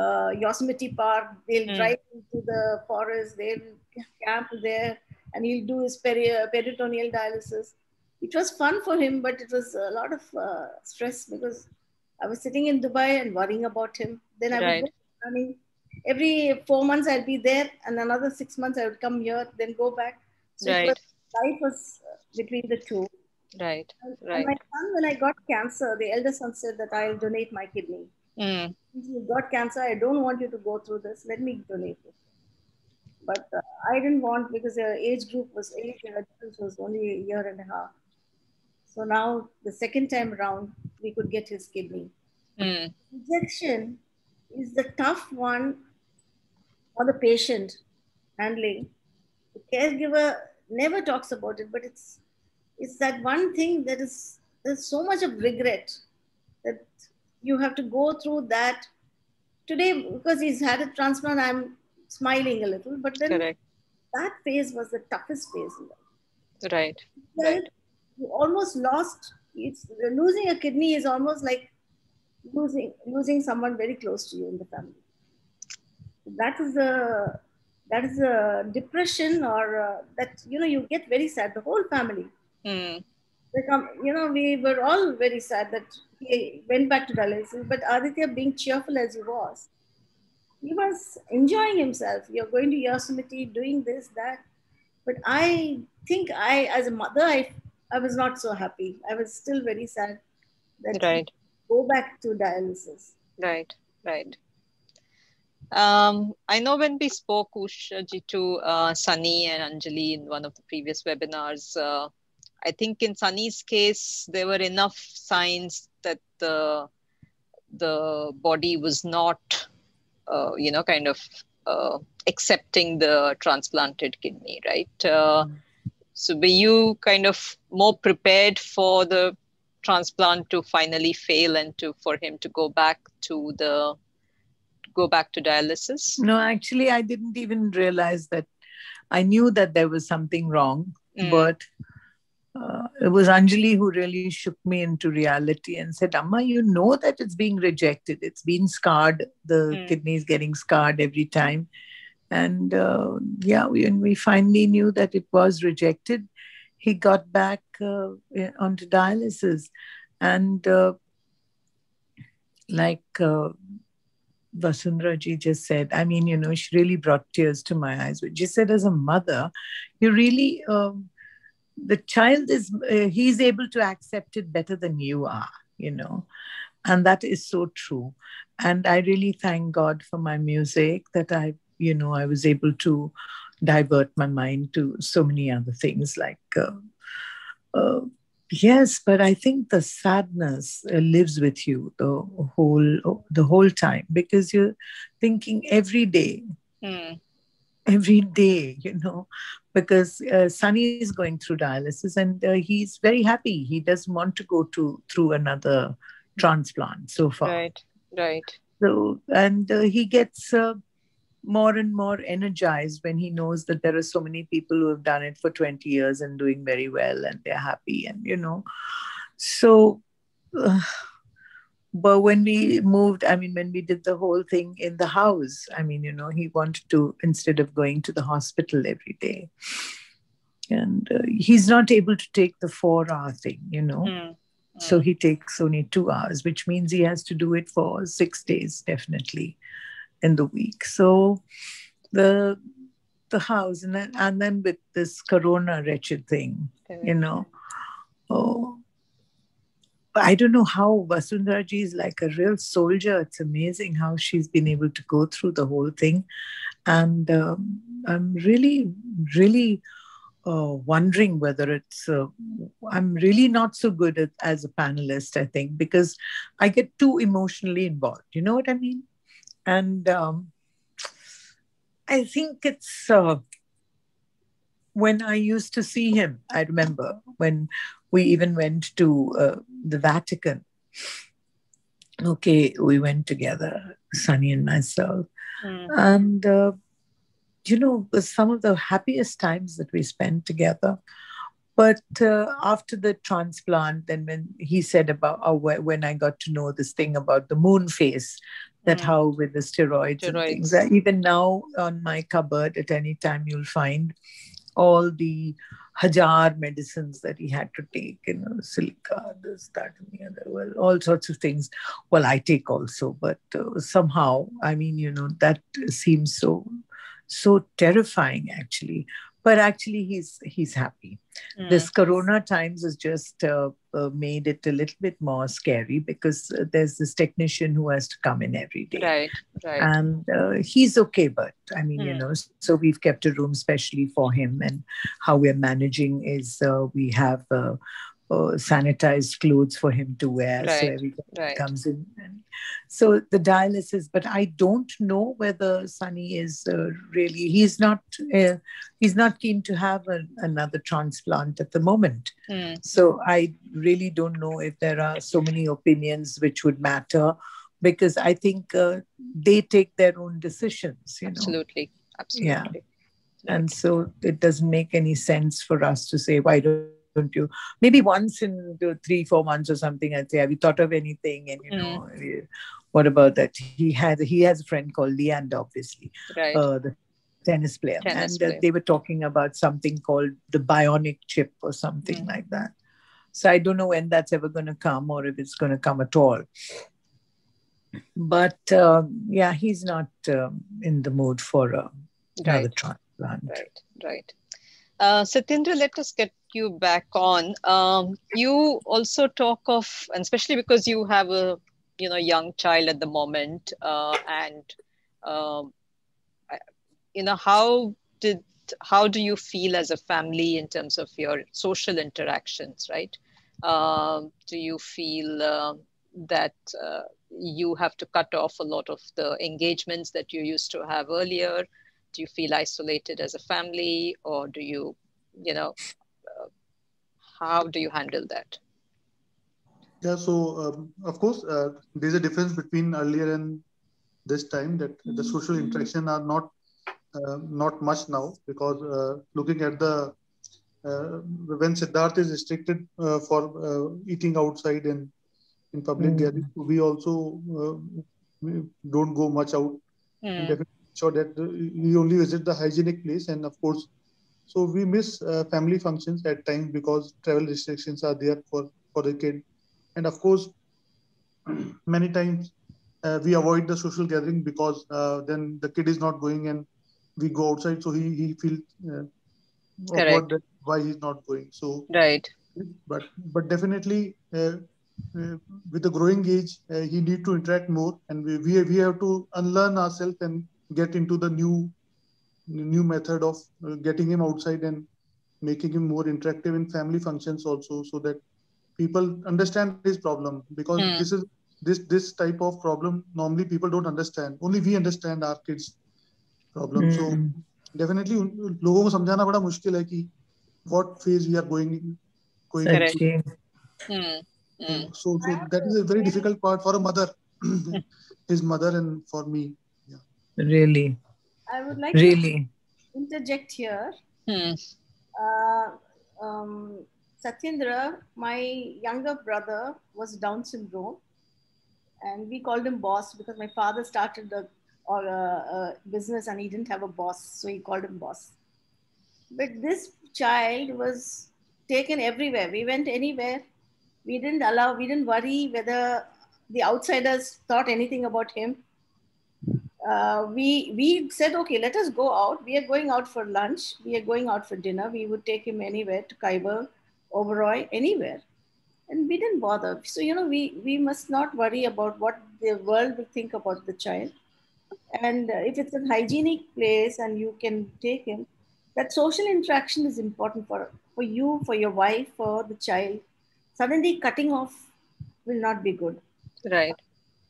uh, Yosemite Park. They'll mm. drive into the forest. They'll camp there, and he'll do his peri- uh, peritoneal dialysis. It was fun for him, but it was a lot of uh, stress because I was sitting in Dubai and worrying about him. Then I right. would go running. Every four months I'd be there, and another six months I would come here, then go back. So right. Was, life was between the two. Right. And, right. And my son, when I got cancer, the elder son said that I'll donate my kidney. Mm. You got cancer. I don't want you to go through this. Let me donate it. But uh, I didn't want because the age group was age difference was only a year and a half. So now the second time around, we could get his kidney. Mm. Rejection is the tough one for the patient handling. The caregiver never talks about it, but it's it's that one thing that is there's so much of regret that you have to go through that today because he's had a transplant i'm smiling a little but then Correct. that phase was the toughest phase right right. you almost lost it's losing a kidney is almost like losing losing someone very close to you in the family. That is the that is a depression or uh, that you know you get very sad the whole family. Mm. become you know we were all very sad that he went back to dialysis but aditya being cheerful as he was he was enjoying himself. You're going to yosemite doing this that. But i think i as a mother i i was not so happy. I was still very sad that right. go back to dialysis. Right right um, I know when we spoke, Ushaji, to uh, Sunny and Anjali in one of the previous webinars, uh, I think in Sunny's case, there were enough signs that the the body was not, uh, you know, kind of uh, accepting the transplanted kidney, right? Uh, so were you kind of more prepared for the transplant to finally fail and to for him to go back to the go back to dialysis? No, actually, I didn't even realize that. I knew that there was something wrong, mm. but uh, it was Anjali who really shook me into reality and said, Amma, you know that it's being rejected. It's been scarred. The mm. kidney is getting scarred every time. And uh, yeah, we, when we finally knew that it was rejected, he got back uh, onto dialysis. And uh, like uh, Vasundhara ji just said, I mean, you know, she really brought tears to my eyes. She said, as a mother, you really, um, the child is, uh, he's able to accept it better than you are, you know. And that is so true. And I really thank God for my music that I, you know, I was able to divert my mind to so many other things like uh, uh, yes but i think the sadness uh, lives with you the whole the whole time because you're thinking every day. Mm. every day you know because uh, sunny is going through dialysis and uh, he's very happy. He doesn't want to go to through another transplant so far. Right right. So and uh, he gets uh, more and more energized when he knows that there are so many people who have done it for 20 years and doing very well and they're happy and you know. So uh, but when we moved i mean when we did the whole thing in the house i mean you know he wanted to instead of going to the hospital every day. And uh, he's not able to take the 4 hour thing you know. Mm. So he takes only two hours, which means he has to do it for six days, definitely in the week. So the the house and then and then with this corona wretched thing, you know. Oh I don't know how Vasundharaji is like a real soldier. It's amazing how she's been able to go through the whole thing. And um, I'm really, really uh, wondering whether it's, uh, I'm really not so good at, as a panelist, I think, because I get too emotionally involved. You know what I mean? And um, I think it's uh, when I used to see him, I remember when we even went to uh, the Vatican. Okay, we went together, Sunny and myself. Mm. And, uh, you know, some of the happiest times that we spent together. But uh, after the transplant, then when he said about oh, when I got to know this thing about the moon face, that mm. how with the steroids, steroids. and things, even now on my cupboard at any time you'll find all the hajar medicines that he had to take, you know, silica, this, that, and the other, well, all sorts of things. Well, I take also, but uh, somehow, I mean, you know, that seems so, so terrifying actually but actually he's he's happy. Mm. This Corona times has just uh, uh, made it a little bit more scary because uh, there's this technician who has to come in every day, right? Right. And uh, he's okay, but I mean, mm. you know, so we've kept a room specially for him, and how we're managing is uh, we have uh, sanitized clothes for him to wear. Right, so everything right. comes in. So the dialysis, but I don't know whether Sunny is uh, really, he's not, uh, he's not keen to have a, another transplant at the moment. Mm. So I really don't know if there are so many opinions which would matter because I think uh, they take their own decisions, you know. Absolutely. Absolutely. Yeah. And so it doesn't make any sense for us to say, why don't don't you? Maybe once in the three, four months or something, I'd say, have you thought of anything? And, you mm. know, what about that? He had, he has a friend called Leander, obviously, right. uh, the tennis player. Tennis and player. Uh, they were talking about something called the bionic chip or something mm. like that. So I don't know when that's ever going to come or if it's going to come at all. But uh, yeah, he's not um, in the mood for uh, another right. transplant. Right, right. Uh, Satyendra, let us get you back on. Um, you also talk of, and especially because you have a you know young child at the moment, uh, and um, you know how did how do you feel as a family in terms of your social interactions, right? Um, do you feel uh, that uh, you have to cut off a lot of the engagements that you used to have earlier? Do you feel isolated as a family, or do you, you know, how do you handle that? Yeah, so um, of course, uh, there's a difference between earlier and this time that the social interaction are not uh, not much now because uh, looking at the uh, when Siddharth is restricted uh, for uh, eating outside and in public mm. gatherings, we also we don't go much out. Mm. Definitely sure that we only visit the hygienic place and of course so we miss uh, family functions at times because travel restrictions are there for, for the kid. And of course, many times uh, we avoid the social gathering because uh, then the kid is not going and we go outside. So he, he feels uh, awkward why he's not going. So right. But but definitely uh, uh, with the growing age, he need to interact more, and we, we we have to unlearn ourselves and get into the new new method of uh, getting him outside and making him more interactive in family functions also so that people understand his problem because mm. this is this this type of problem normally people don't understand only we understand our kids problem mm. so hmm. definitely लोगों को समझाना बड़ा मुश्किल है कि what phase we are going going into. Mm. Mm. So, so that is a very difficult part for a mother his mother and for me yeah. really i would like really? to interject here. Hmm. uh, um, satyendra my younger brother was down syndrome and we called him boss because my father started a, or a, a business and he didn't have a boss so he called him boss. But this child was taken everywhere. We went anywhere. We didn't allow we didn't worry whether the outsiders thought anything about him uh, we we said okay let us go out we are going out for lunch we are going out for dinner we would take him anywhere to khyber oberoi anywhere and we didn't bother. So, you know, we, we must not worry about what the world will think about the child. And uh, if it's a hygienic place and you can take him, that social interaction is important for, for you, for your wife, for the child. Suddenly cutting off will not be good. Right.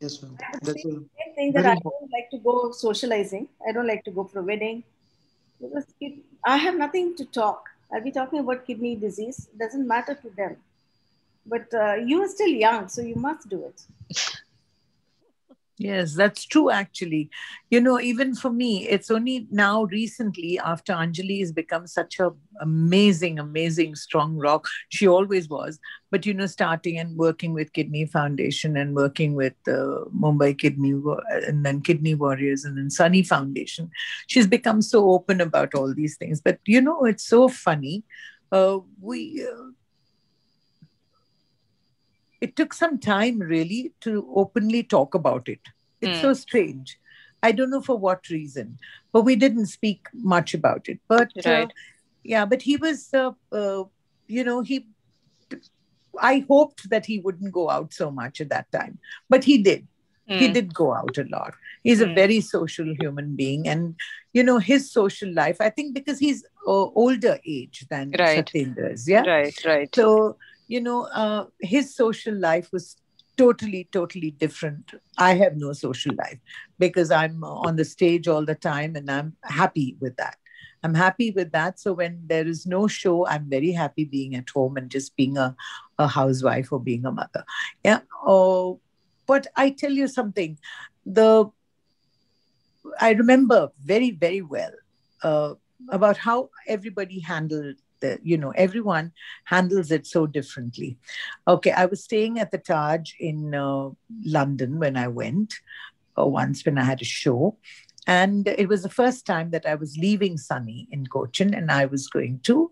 Yes, ma'am. That's a thing that I don't like to go socializing. I don't like to go for a wedding because I have nothing to talk. I'll be talking about kidney disease. It doesn't matter to them but uh, you are still young so you must do it Yes, that's true, actually. You know, even for me, it's only now recently after Anjali has become such a amazing, amazing, strong rock. She always was. But, you know, starting and working with Kidney Foundation and working with uh, Mumbai Kidney and then Kidney Warriors and then Sunny Foundation, she's become so open about all these things. But, you know, it's so funny. Uh, we, uh, it took some time really to openly talk about it. It's mm. so strange. I don't know for what reason, but we didn't speak much about it. But uh, right. uh, yeah, but he was, uh, uh, you know, he. I hoped that he wouldn't go out so much at that time, but he did. Mm. He hmm. did go out a lot. He's mm. a hmm. very social human being, and you know his social life. I think because he's uh, older age than right. Satyendra's, yeah, right, right. So you know, uh, his social life was totally, totally different. I have no social life because I'm on the stage all the time and I'm happy with that. I'm happy with that. So when there is no show, I'm very happy being at home and just being a, a housewife or being a mother. Yeah. Oh, but I tell you something, the I remember very, very well uh, about how everybody handled the, you know, everyone handles it so differently. Okay, I was staying at the Taj in uh, London when I went uh, once when I had a show. And it was the first time that I was leaving Sunny in Cochin and I was going to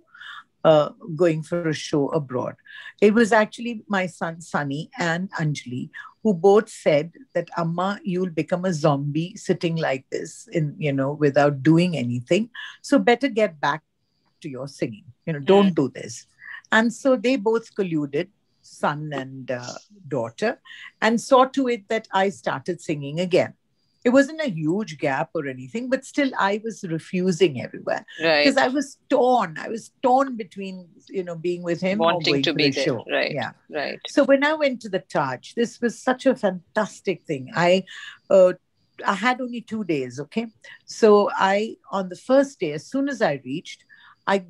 uh, going for a show abroad. It was actually my son Sunny and Anjali who both said that Amma, you'll become a zombie sitting like this in you know without doing anything. So better get back to your singing. You know, don't mm. do this. And so they both colluded, son and uh, daughter, and saw to it that I started singing again. It wasn't a huge gap or anything, but still I was refusing everywhere because right. I was torn. I was torn between you know being with him wanting to be there. Show. Right. Yeah. Right. So when I went to the Taj, this was such a fantastic thing. I uh, I had only two days, okay? So I, on the first day, as soon as I reached, I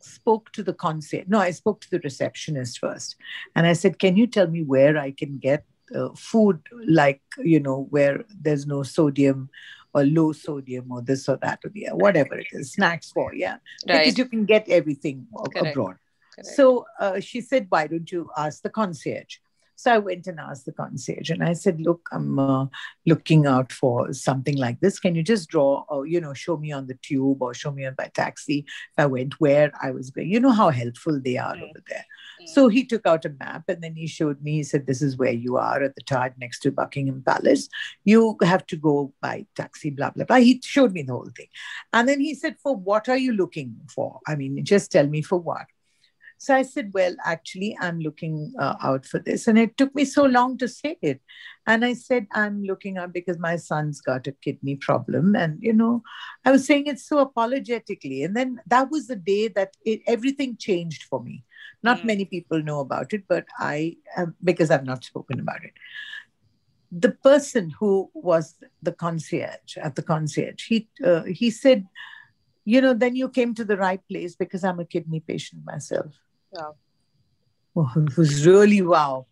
spoke to the concierge. No, I spoke to the receptionist first. And I said, Can you tell me where I can get uh, food like, you know, where there's no sodium or low sodium or this or that or the whatever it is, snacks for, yeah. Right. Because you can get everything Correct. abroad. Correct. So uh, she said, Why don't you ask the concierge? So I went and asked the concierge and I said, look, I'm uh, looking out for something like this. Can you just draw or, you know, show me on the tube or show me on my taxi if I went where I was going? You know how helpful they are mm. over there. Mm. So he took out a map and then he showed me, he said, this is where you are at the Taj next to Buckingham Palace. You have to go by taxi, blah, blah, blah. He showed me the whole thing. And then he said, for what are you looking for? I mean, just tell me for what. So I said, Well, actually, I'm looking uh, out for this. And it took me so long to say it. And I said, I'm looking out because my son's got a kidney problem. And, you know, I was saying it so apologetically. And then that was the day that it, everything changed for me. Not mm. many people know about it, but I, because I've not spoken about it. The person who was the concierge at the concierge, he, uh, he said, you know, then you came to the right place because I'm a kidney patient myself. Wow. Oh, it was really wow.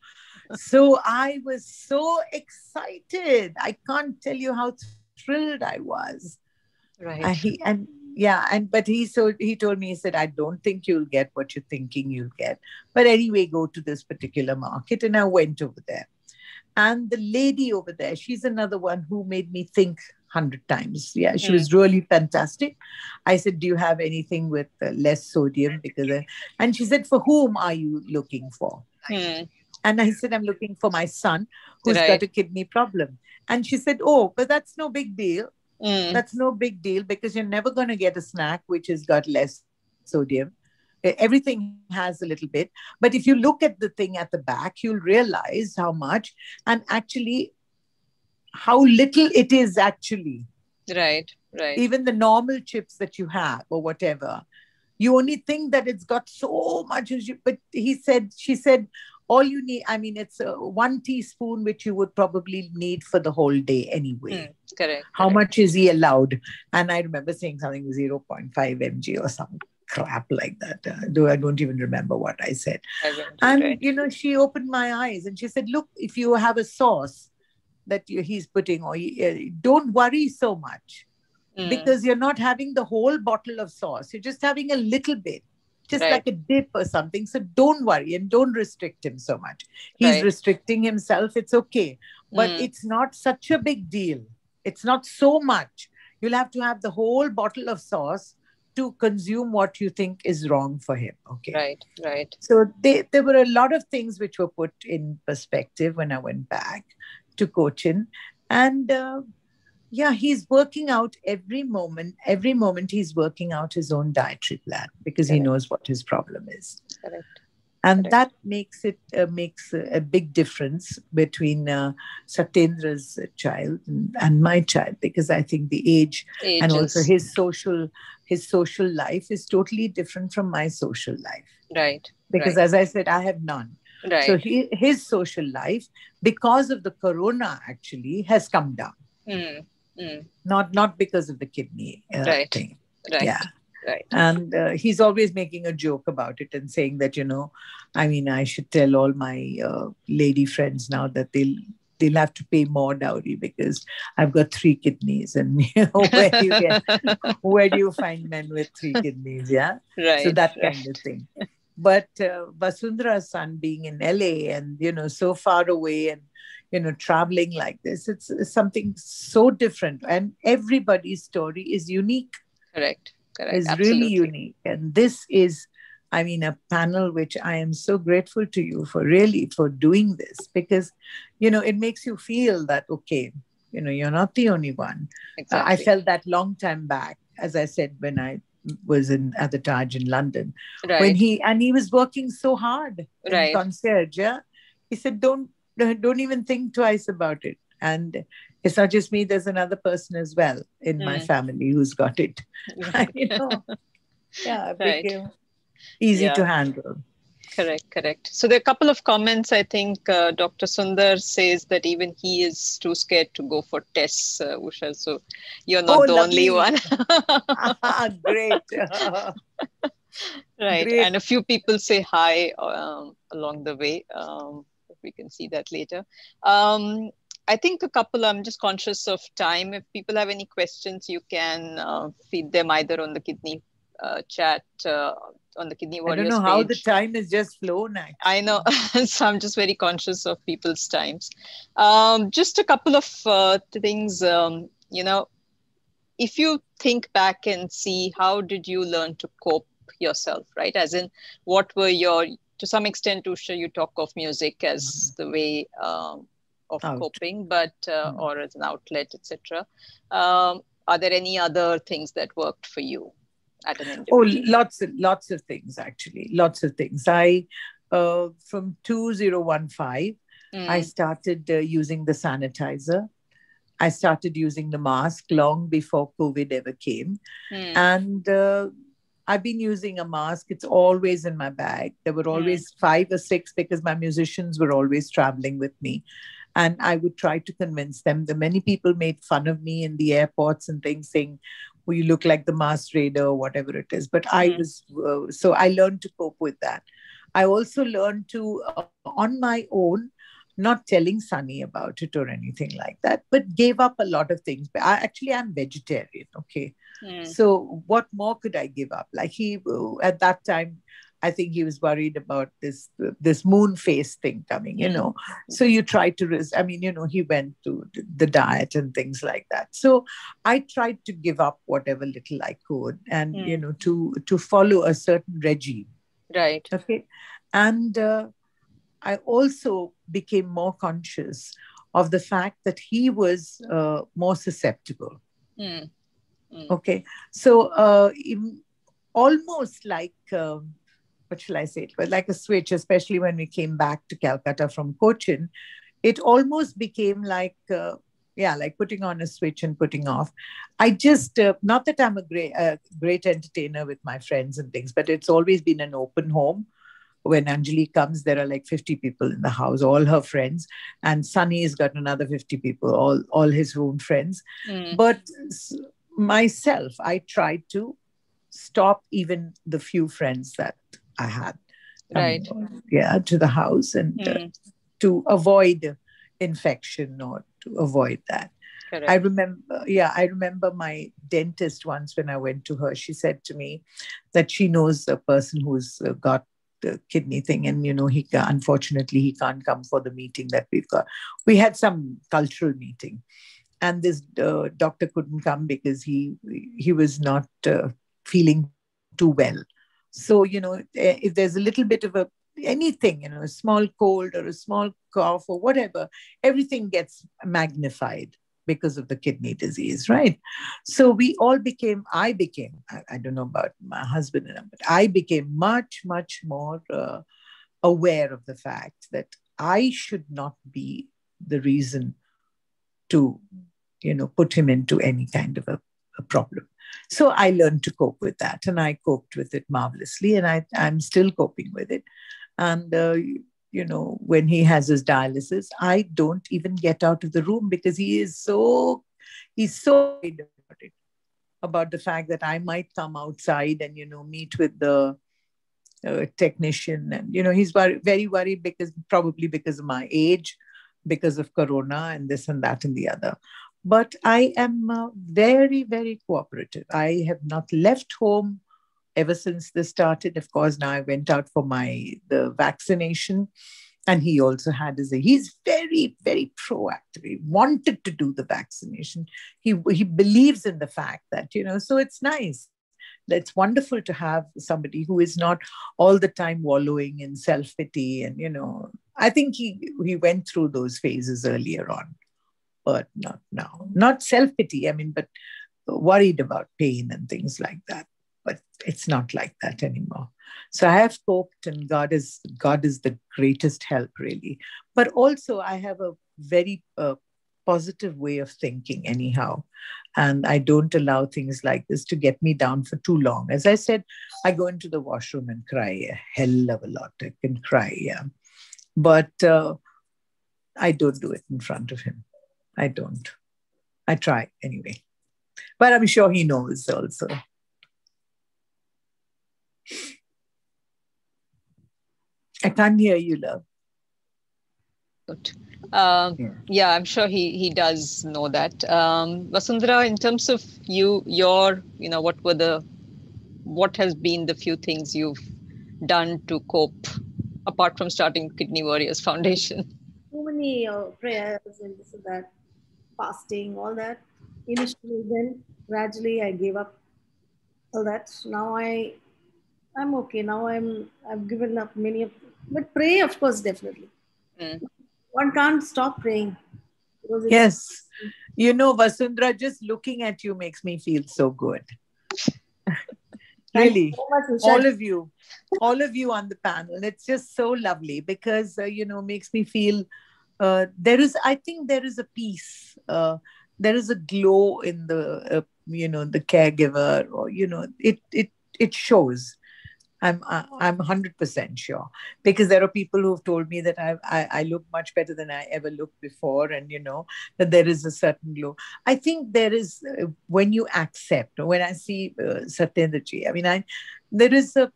so I was so excited. I can't tell you how thrilled I was. Right. Uh, he, and yeah, and but he so he told me he said I don't think you'll get what you're thinking you'll get, but anyway, go to this particular market, and I went over there, and the lady over there, she's another one who made me think hundred times. Yeah, she mm. was really fantastic. I said, "Do you have anything with uh, less sodium?" Because, uh, and she said, "For whom are you looking for?" Mm. And I said, "I'm looking for my son who's right. got a kidney problem." And she said, "Oh, but that's no big deal. Mm. That's no big deal because you're never going to get a snack which has got less sodium." everything has a little bit but if you look at the thing at the back you'll realize how much and actually how little it is actually. Right, right. Even the normal chips that you have or whatever, you only think that it's got so much. But he said, she said, all you need, I mean, it's a one teaspoon, which you would probably need for the whole day anyway. Mm, correct. How correct. much is he allowed? And I remember saying something 0.5 mg or some crap like that. Uh, though I don't even remember what I said. I and, right. you know, she opened my eyes and she said, Look, if you have a sauce, that he's putting or uh, don't worry so much mm. because you're not having the whole bottle of sauce. You're just having a little bit just right. like a dip or something. So don't worry and don't restrict him so much. He's right. restricting himself. It's okay. But mm. it's not such a big deal. It's not so much. You'll have to have the whole bottle of sauce to consume what you think is wrong for him. Okay. Right right. So they, there were a lot of things which were put in perspective when i went back to Cochin. And uh, yeah, he's working out every moment. Every moment he's working out his own dietary plan because Correct. he knows what his problem is. Correct. And Correct. that makes it uh, makes a, a, big difference between uh, Satyendra's child and, and, my child because I think the age Ages. and also his social his social life is totally different from my social life. Right. Because right. as I said, I have none. Right. So he, his social life, because of the corona, actually has come down. Mm. Mm. Not not because of the kidney uh, right. thing. Right. Yeah. Right. And uh, he's always making a joke about it and saying that you know, I mean, I should tell all my uh, lady friends now that they'll they'll have to pay more dowry because I've got three kidneys, and you know, where do you get, where do you find men with three kidneys? Yeah, right. So that right. kind of thing but uh, Vasundhara's son being in LA and you know so far away and you know traveling like this it's, it's, something so different. And everybody's story is unique. Correct. Correct. Is really unique. And this is i mean a panel which i am so grateful to you for really for doing this. Because you know it makes you feel that okay you know you're not the only one. Exactly. uh, i felt that long time back as i said when i was in at the Taj in London. Right. When he and he was working so hard right. in concierge. Yeah. He said, Don't don't even think twice about it. And it's not just me, there's another person as well in mm. my family who's got it. you know. Yeah, it right. became easy yeah. to handle. Correct, correct. So there are a couple of comments. I think uh, Dr. Sundar says that even he is too scared to go for tests, uh, Usha. So you're not oh, the lovely. only one. Great. right. Great. And a few people say hi um, along the way. Um, we can see that later. Um, I think a couple, I'm just conscious of time. If people have any questions, you can uh, feed them either on the kidney uh, chat uh, on the kidney warriors I don't know page. how the time has just flown. Actually. I know, so I'm just very conscious of people's times. Um, just a couple of uh, things, um, you know, if you think back and see how did you learn to cope yourself, right? As in, what were your, to some extent, Usha, you talk of music as mm-hmm. the way um, of Out. coping, but uh, mm-hmm. or as an outlet, etc. Um, are there any other things that worked for you? At an Oh, lots of lots of things actually. Lots of things. I uh, from 2015, mm. I started uh, using the sanitizer. I started using the mask long before COVID ever came. Mm. And uh, I've been using a mask. It's always in my bag. There were always mm. five or six because my musicians were always traveling with me. And I would try to convince them. The many people made fun of me in the airports and things, saying, well, you look like the mass raider or whatever it is. But I mm. was, uh, so I learned to cope with that. I also learned to, uh, on my own, not telling Sunny about it or anything like that, but gave up a lot of things. But I, actually, I'm vegetarian. Okay. Mm. So what more could I give up? Like he, at that time, I think he was worried about this this moon face thing coming, you know. So you try to, res- I mean, you know, he went to the diet and things like that. So I tried to give up whatever little I could, and mm. you know, to to follow a certain regime. Right. Okay. And uh, I also became more conscious of the fact that he was uh, more susceptible. Mm. Mm. Okay. So, uh, almost like, um, what shall I say? But like a switch, especially when we came back to Calcutta from Cochin, it almost became like, uh, yeah, like putting on a switch and putting off. I just, uh, not that I'm a great, uh, great entertainer with my friends and things, but it's always been an open home when Anjali comes, there are like 50 people in the house, all her friends. And Sunny's got another 50 people, all, all his own friends. Mm. But myself, I tried to stop even the few friends that I had. Right. Um, yeah, to the house and mm. uh, to avoid infection or to avoid that. Correct. I remember, yeah, I remember my dentist once when I went to her, she said to me that she knows a person who's uh, got the kidney thing and you know he unfortunately he can't come for the meeting that we've got we had some cultural meeting and this uh, doctor couldn't come because he he was not uh, feeling too well so you know eh, if there's a little bit of a anything you know a small cold or a small cough or whatever everything gets magnified because of the kidney disease, right? So we all became, I became, I, I don't know about my husband and I, but I became much, much more uh, aware of the fact that I should not be the reason to, you know, put him into any kind of a, a problem. So I learned to cope with that and I coped with it marvelously and I, I'm still coping with it. And uh, you know, when he has his dialysis, I don't even get out of the room because he is so, he's so worried about it, about the fact that I might come outside and, you know, meet with the uh, technician. And, you know, he's very, very worried because probably because of my age, because of Corona and this and that and the other. But I am uh, very, very cooperative. I have not left home ever since this started. Of course, now I went out for my the vaccination, and he also had his. He's very very proactive. He wanted to do the vaccination. He he believes in the fact that you know. So it's nice. It's wonderful to have somebody who is not all the time wallowing in self pity and you know. I think he he went through those phases earlier on, but not now. Not self pity. I mean, but worried about pain and things like that. But it's not like that anymore. So i have coped and god is god is the greatest help really. But also i have a very uh, positive way of thinking anyhow. And i don't allow things like this to get me down for too long. As i said i go into the washroom and cry a hell of a lot. I can cry yeah. But uh, i don't do it in front of him i don't i try anyway but i'm sure he knows also I can't hear you, love. Good. Um, yeah. yeah. I'm sure he he does know that. Um, Vasundhara, in terms of you, your, you know, what were the, what has been the few things you've done to cope, apart from starting Kidney Warriors Foundation? So many uh, prayers and this and that, fasting, all that. Initially, then gradually I gave up all that. Now I I'm okay now. I'm I've given up many of, but pray of course definitely. Mm. One can't stop praying. Yes, you know, Vasundhara, just looking at you makes me feel so good. really so much, all of you all of you on the panel it's just so lovely because uh, you know makes me feel uh, there is i think there is a peace uh, there is a glow in the uh, you know the caregiver or you know it it it shows I'm I'm hundred percent sure because there are people who've told me that I, I, I look much better than I ever looked before, and you know that there is a certain glow. I think there is uh, when you accept. When I see uh, Satyendraji, I mean, I there is a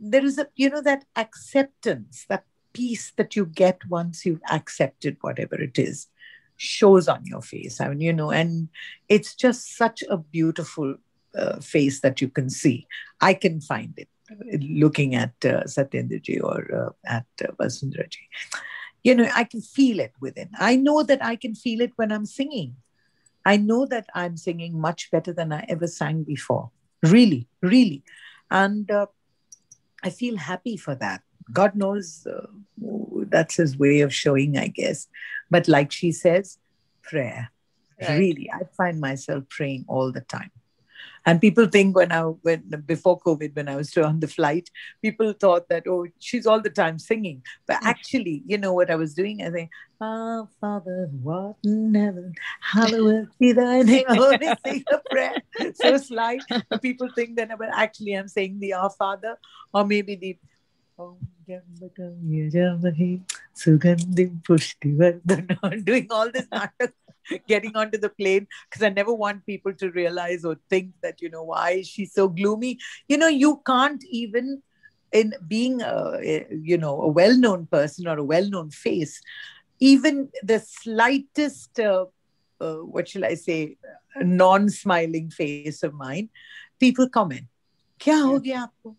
there is a you know that acceptance, that peace that you get once you've accepted whatever it is shows on your face. I mean, you know, and it's just such a beautiful uh, face that you can see. I can find it looking at uh, Satyendraji or uh, at uh, Vasundharaji. You know, I can feel it within. I know that I can feel it when I'm singing. I know that I'm singing much better than I ever sang before. Really, really. And uh, I feel happy for that. God knows uh, that's his way of showing, I guess. But like she says, prayer. Right. Really, I find myself praying all the time. And people think when I when before COVID, when I was on the flight, people thought that oh, she's all the time singing. But actually, you know what I was doing? I think, Our Father, what in heaven, hallowed be thy name. I only sing a prayer so slight. People think that, but actually, I'm saying the Our Father, or maybe the I'm Doing all this getting onto the plane, because I never want people to realize or think that, you know, why is she so gloomy? You know, you can't even, in being, a, you know, a well known person or a well known face, even the slightest, uh, uh, what shall I say, non smiling face of mine, people comment, Kya ho gaya aapko?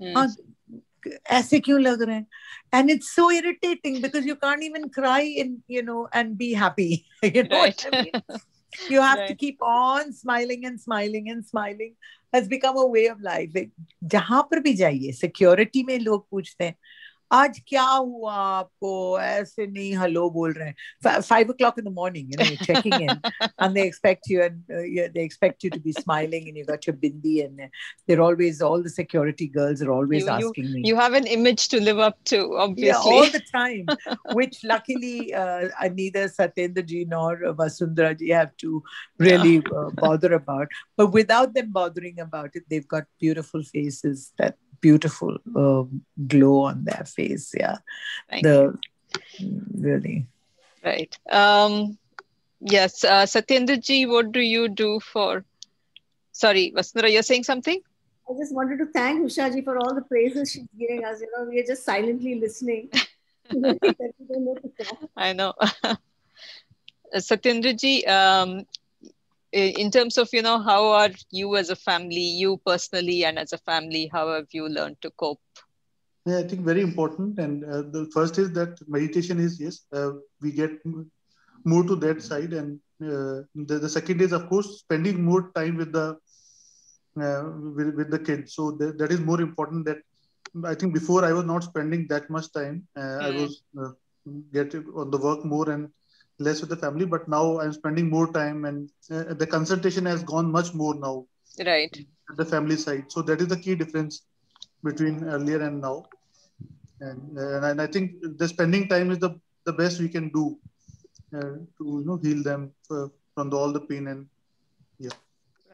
Mm. ऐसे क्यों लग रहे हैं and it's so irritating because you can't even cry in you know and be happy you know right. I mean? you have right. to keep on smiling and smiling and smiling has become a way of life जहाँ पर भी जाइए security में लोग पूछते हैं आज क्या हुआ आपको ऐसे नहीं हेलो बोल रहे हैं five o'clock in the morning you know checking in and they expect you and they expect you to be smiling and you got your bindi and they're always all the security girls are always you, asking you, me you have an image to live up to obviously yeah, all the time which luckily uh, neither Satyendra ji nor Vasundhara ji have to really uh, bother about but without them bothering about it they've got beautiful faces that beautiful um, glow on their face. Yeah, Thank the you. really right. Um, yes, uh, Satyendra ji, what do you do for? Sorry, Vasundhara, you're saying something. I just wanted to thank Usha ji for all the praises she's giving us. You know, we are just silently listening. I know. Satyendra ji, um, in terms of you know how are you as a family you personally and as a family how have you learned to cope yeah i think very important and uh, the first is that meditation is yes uh, we get more to that side and uh, the, the second is of course spending more time with the uh, with, with the kids so th- that is more important that i think before i was not spending that much time mm. i hmm. was uh, getting on the work more and less with the family but now i'm spending more time and uh, the concentration has gone much more now. Right. At the family side. So that is the key difference between earlier and now. And, uh, and i think the spending time is the the best we can do uh, to you know heal them uh, from the, all the pain and yeah.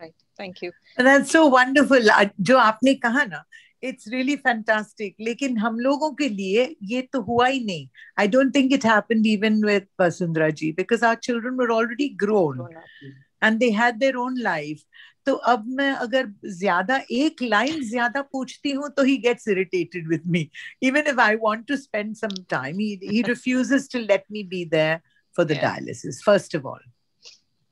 Right. Thank you. And that's so wonderful. Jo aapne kaha na it's really fantastic लेकिन हम लोगों के लिए ये तो हुआ ही नहीं. I don't think it happened even with Vasundhara ji because our children were already grown and they had their own life तो अब मैं अगर ज़्यादा एक लाइन ज़्यादा पूछती हूँ तो he gets irritated with me even if I want to spend some time he he refuses to let me be there for the dialysis first of all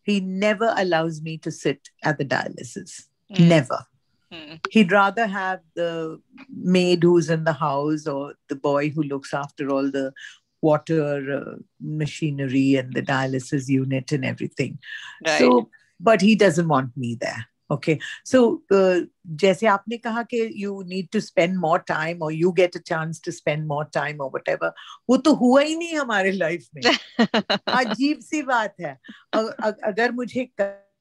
he never allows me to sit at the dialysis. Mm. never. Hmm. He'd rather have the maid who's in the house or the boy who looks after all the water uh, machinery and the dialysis unit and everything. Right. So, but he doesn't want me there. Okay, so uh, जैसे आपने कहा कि you need to spend more time or you get a chance to spend more time or whatever, वो तो हुआ ही नहीं हमारे लाइफ में अजीब सी बात है अगर मुझे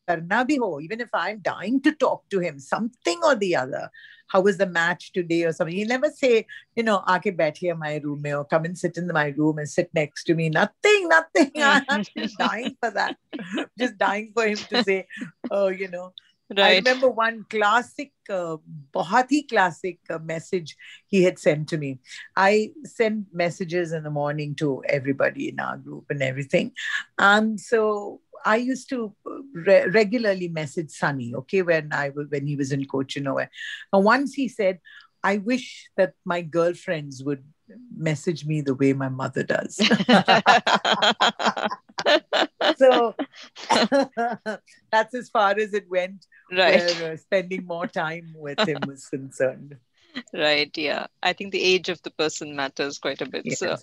karna bhi ho, even if I'm dying to talk to him, something or the other. How was the match today or something? He'll never say, you know, aake baith here my room mein, or come and sit in my room and sit next to me. Nothing, nothing. I'm just dying for that. just dying for him to say, oh, you know, Right. I remember one classic, uh, bahati classic uh, message he had sent to me. I send messages in the morning to everybody in our group and everything. And so I used to re- regularly message Sunny, okay, when I when he was in Cochin. And once he said, I wish that my girlfriends would message me the way my mother does. so that's as far as it went right where, uh, spending more time with him was concerned right yeah i think the age of the person matters quite a bit yes. so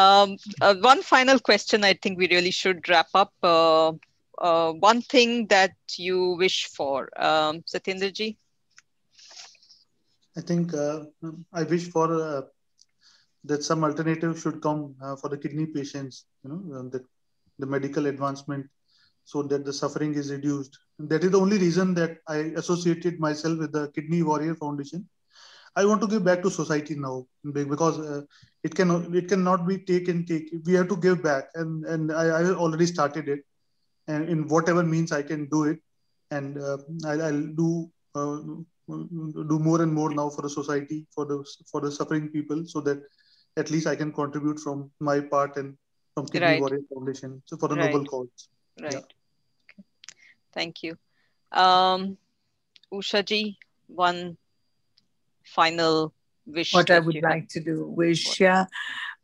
um, uh, one final question i think we really should wrap up uh, uh, one thing that you wish for um, satyendraji i think uh, i wish for uh, that some alternative should come uh, for the kidney patients you know the, the medical advancement so that the suffering is reduced. That is the only reason that I associated myself with the Kidney Warrior Foundation. I want to give back to society now because uh, it can it cannot be take and take. We have to give back, and and I, I already started it, and in whatever means I can do it, and uh, I, will do uh, do more and more now for the society for the for the suffering people, so that at least I can contribute from my part and from Kidney right. Warrior Foundation, so for the right. noble cause. Right. Yeah. Okay. Thank you. Um, Usha ji, one final wish. What I would like to do, wish, yeah.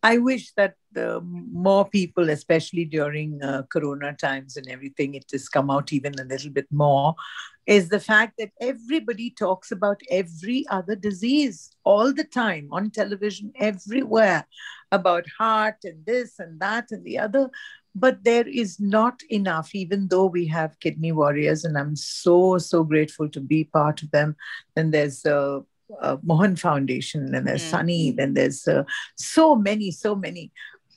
I wish that the more people, especially during uh, Corona times and everything, it has come out even a little bit more, is the fact that everybody talks about every other disease all the time on television, everywhere, about heart and this and that and the other but there is not enough even though we have kidney warriors and i'm so so grateful to be part of them And there's uh, uh, mohan foundation and there's mm. sunny then there's uh, so many so many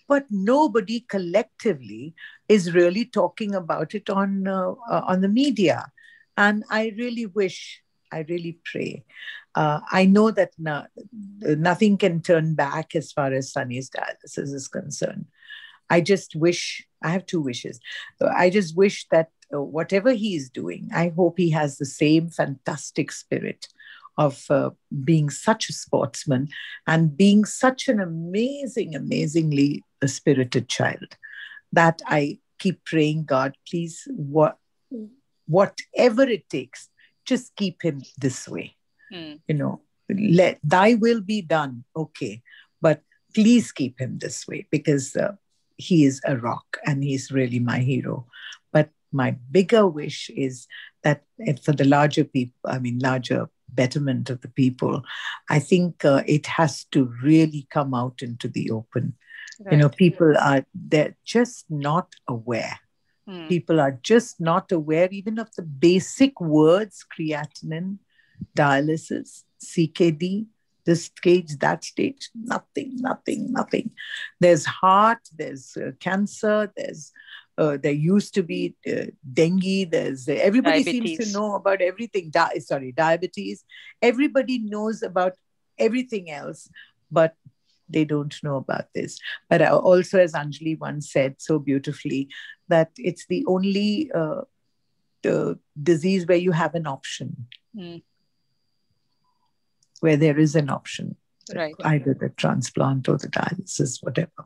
but nobody collectively is really talking about it on uh, uh on the media and i really wish i really pray uh, I know that no, nothing can turn back as far as Sunny's dialysis is concerned. I just wish, I have two wishes. I just wish that uh, whatever he is doing, I hope he has the same fantastic spirit of uh, being such a sportsman and being such an amazing, amazingly spirited child that I keep praying, God, please, what, whatever it takes, just keep him this way. Hmm. You know, let thy will be done. Okay. But please keep him this way because uh, he is a rock and he's really my hero. But my bigger wish is that for the larger people, I mean, larger betterment of the people, I think uh, it has to really come out into the open. Right. You know, people are, they're just not aware. Hmm. People are just not aware even of the basic words creatinine, dialysis, CKD, this stage, that stage, nothing, nothing, nothing. There's heart, there's uh, cancer, there's uh, there used to be uh, dengue. There's uh, everybody diabetes. seems to know about everything. Di- sorry, diabetes. Everybody knows about everything else, but they don't know about this. But also, as Anjali once said so beautifully, that it's the only uh, disease where you have an option. Mm where there is an option, right. either the transplant or the dialysis, whatever.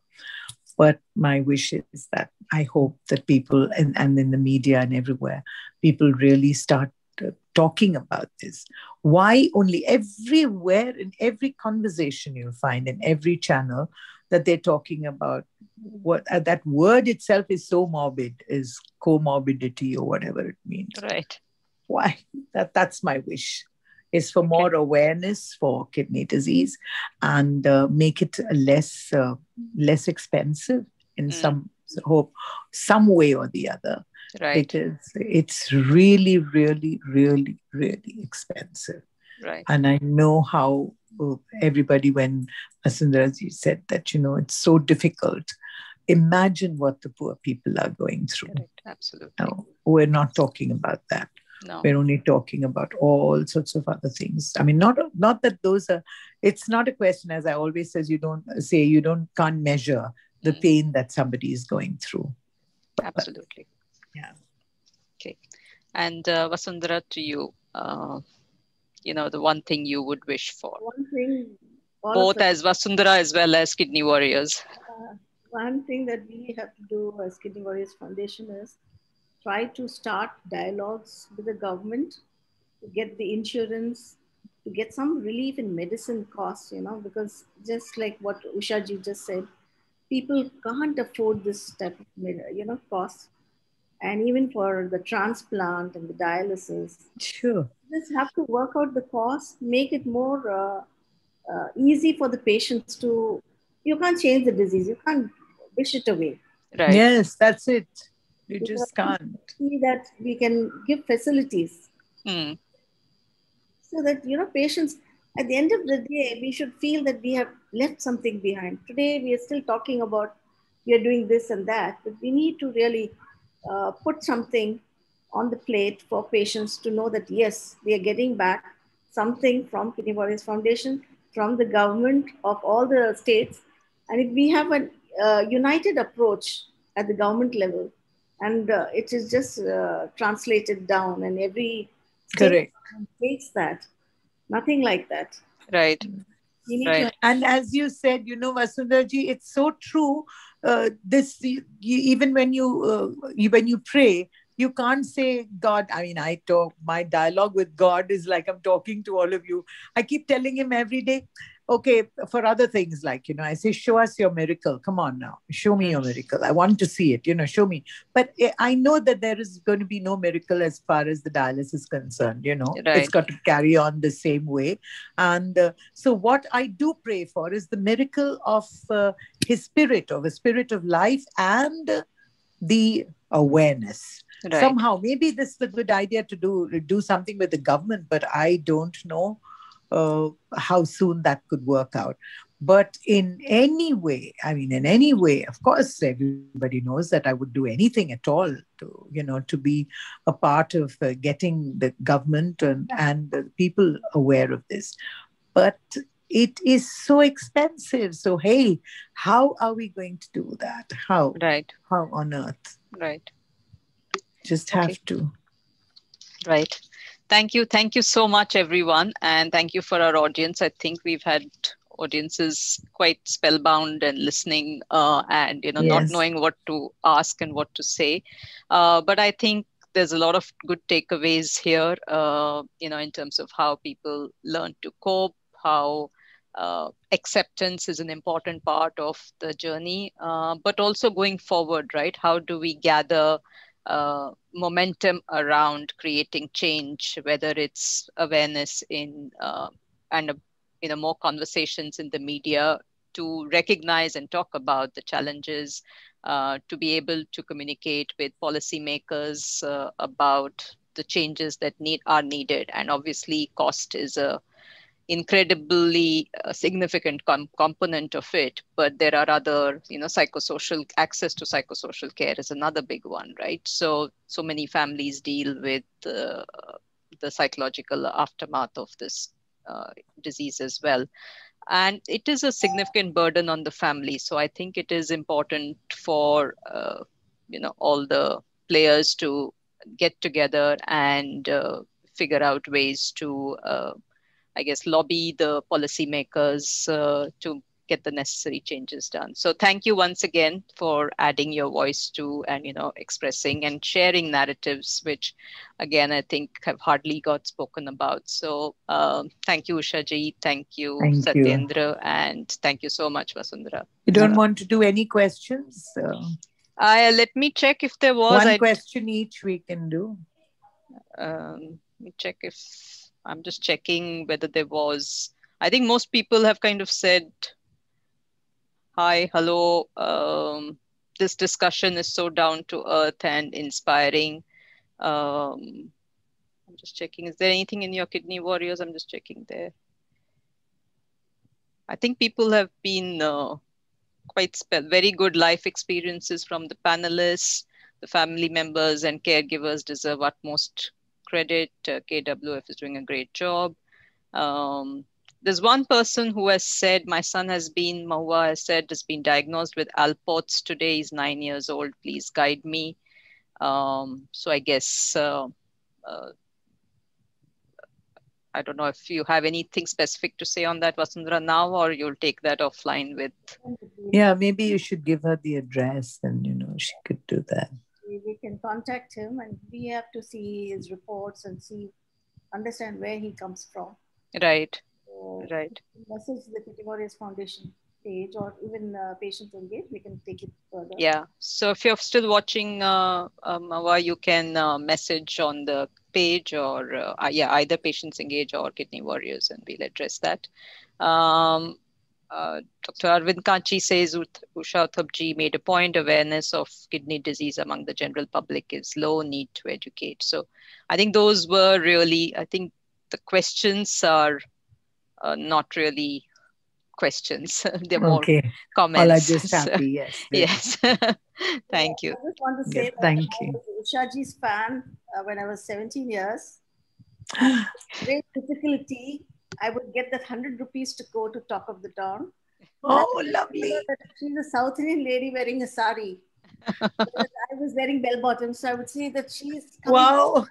But my wish is that I hope that people, and, and in the media and everywhere, people really start uh, talking about this. Why only everywhere in every conversation you'll find in every channel that they're talking about what uh, that word itself is so morbid is comorbidity or whatever it means. Right. Why? That that's my wish is for more awareness for kidney disease and uh, make it less uh, less expensive in mm. some hope some way or the other. Right. Because it's really really really really expensive. Right. And i know how uh, everybody when Vasundharaji said that you know it's so difficult. Imagine what the poor people are going through. Correct. absolutely. We're not talking about that. No. We're only talking about all sorts of other things. I mean, not not that those are. It's not a question, as I always says. You don't say you don't can't measure the mm. pain that somebody is going through. Absolutely. But, yeah. Okay, and uh, Vasundhara, to you, uh, you know, the one thing you would wish for. One thing. Both as Vasundhara as well as Kidney Warriors. Uh, one thing that we have to do as Kidney Warriors Foundation is try to start dialogues with the government to get the insurance, to get some relief in medicine costs, you know, because just like what Usha ji just said, people can't afford this type of, you know, cost. And even for the transplant and the dialysis. Sure. Just have to work out the cost, make it more uh, uh, easy for the patients to, you can't change the disease, you can't wish it away. Right. Yes, that's it. You just can't. See that we can give facilities. Mm. So that, you know, patients, at the end of the day, we should feel that we have left something behind. Today, we are still talking about we are doing this and that, but we need to really uh, put something on the plate for patients to know that, yes, we are getting back something from Kidney Warriors Foundation, from the government of all the states. And if we have a uh, united approach at the government level, and uh, it is just uh, translated down and every correct. takes that. Nothing like that. Right. Right. To- and as you said you know Vasundharji, it's so true uh, this you, even when you, uh, you when you pray you can't say god i mean i talk my dialogue with god is like i'm talking to all of you. I keep telling him every day okay, for other things like, you know, I say, show us your miracle. Come on now, show me your miracle. I want to see it, you know, show me. But eh, I know that there is going to be no miracle as far as the dialysis is concerned, you know, right. it's got to carry on the same way. And uh, so, what I do pray for is the miracle of uh, his spirit, of a spirit of life and the awareness. Right. Somehow, maybe this is a good idea to do do something with the government, but I don't know uh, how soon that could work out. But in any way, I mean, in any way, of course, everybody knows that I would do anything at all to, you know, to be a part of uh, getting the government and, and the people aware of this. But it is so expensive. So, hey, how are we going to do that? How? Right. How on earth? Right. Just have okay. to. Right. Thank you. Thank you so much, everyone. And thank you for our audience. I think we've had audiences quite spellbound and listening uh, and you know yes. not knowing what to ask and what to say uh, but i think there's a lot of good takeaways here uh, you know in terms of how people learn to cope how uh, acceptance is an important part of the journey uh, but also going forward right how do we gather uh, momentum around creating change, whether it's awareness in uh, and you know more conversations in the media to recognize and talk about the challenges, uh, to be able to communicate with policymakers uh, about the changes that need are needed, and obviously cost is a incredibly uh, significant com- component of it but there are other you know psychosocial access to psychosocial care is another big one right? So so many families deal with uh, the psychological aftermath of this uh, disease as well. And it is a significant burden on the family so i think it is important for uh, you know all the players to get together and uh, figure out ways to uh, I guess, lobby the policymakers uh, to get the necessary changes done. So thank you once again for adding your voice to and you know expressing and sharing narratives, which again I think have hardly got spoken about. So um, thank you, Ushaji, thank you, thank Satyendra, you. and thank you so much, Vasundhara. You don't uh, want to do any questions? Uh, let me check if there was one I'd, question each we can do. Um, let me check if I'm just checking whether there was. I think most people have kind of said, "Hi, hello. Um, this discussion is so down to earth and inspiring." Um, I'm just checking. Is there anything in your kidney warriors? I'm just checking there. I think people have been uh, quite very good life experiences from the panelists. the family members and caregivers deserve utmost credit. Uh, KWF is doing a great job. Um, there's one person who has said, my son has been, Mahua has said, has been diagnosed with Alport's today. He's nine years old. Please guide me. Um, so I guess uh, uh, I don't know if you have anything specific to say on that, Vasundhara, now, or you'll take that offline with. Yeah, maybe you should give her the address and, you know, she could do that. We can contact him and we have to see his reports and see, understand where he comes from. Right. So right. Message the Kidney Warriors Foundation page or even uh, Patients Engage, we can take it further. Yeah. So if you're still watching uh, um, you can uh, message on the page or uh, uh, yeah, either Patients Engage or Kidney Warriors, and we'll address that. Um, uh, Dr. Arvind Kanchi says Usha Uthupji made a point awareness of kidney disease among the general public is low, need to educate. So I think those were really, I think the questions are uh, not really questions. They're more okay. comments. All are just happy, yes. yes. thank you. I just want to say yes, thank you. Ushaji's fan uh, when I was 17 years. Great difficulty. I would get that 100 rupees to go to top of the town. Oh, lovely. She's a South Indian lady wearing a sari. I was wearing bell bottoms, so I would say that she's. Wow.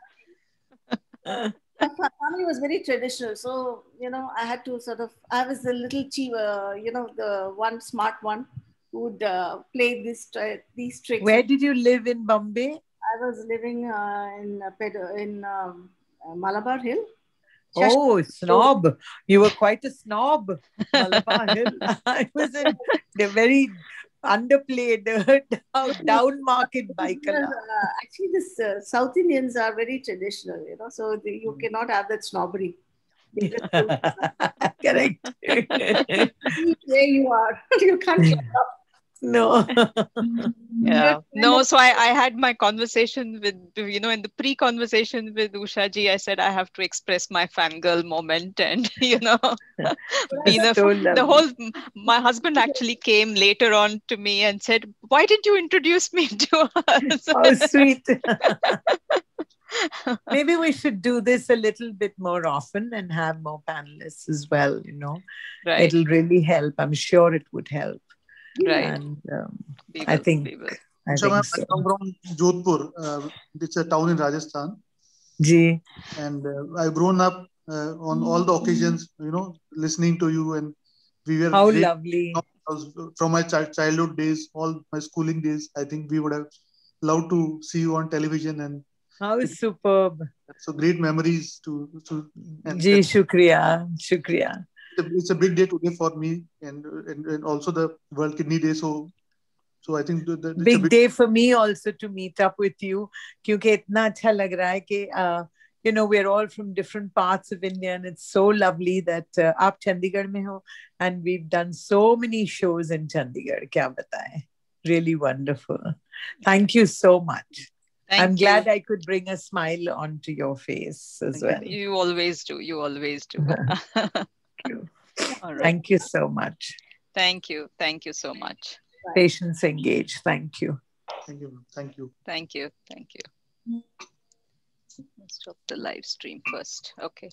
my family was very traditional so you know i had to sort of i was a little cheap uh, you know the one smart one who would uh, play this these tricks where did you live in bombay i was living uh, in uh, in um, uh, malabar hill Oh, snob. You were quite a snob. I was in the very underplayed down market biker. Uh, actually, this uh, South Indians are very traditional, you know, so the, you mm. cannot have that snobbery. Correct. Where you are, you can't get up no. Yeah. No so I, I had my conversation with you know in the pre-conversation with usha ji i said i have to express my fangirl moment and you know be the, so the whole my husband actually came later on to me and said why didn't you introduce me to her oh sweet. Maybe we should do this a little bit more often and have more panelists as well you know. Right. it'll really help. I'm sure it would help Right. And um, will, I think. I so think so. I come from Jodhpur. Uh, it's a town in Rajasthan. Ji. And uh, I've grown up uh, on all the occasions, you know, listening to you, and we were. How lovely. From my ch- childhood days, all my schooling days, I think we would have loved to see you on television and. How superb! So great memories to. to and, Ji, shukriya, shukriya it's a big day today for me and, and, and also the World Kidney Day. So so I think the, the, big, big day for me also to meet up with you क्योंकि इतना अच्छा लग रहा है कि uh, you know we're all from different parts of India and it's so lovely that uh, आप चंडीगढ़ में हो and we've done so many shows in Chandigarh क्या बताएं really wonderful thank you so much Thank I'm you. glad I could bring a smile onto your face as well. You always do. You always do. you. Right. Thank you so much. Thank you. Thank you so much. Patients engaged. Thank you. Thank you. Thank you. Thank you. Thank you. Let's stop the live stream first. Okay.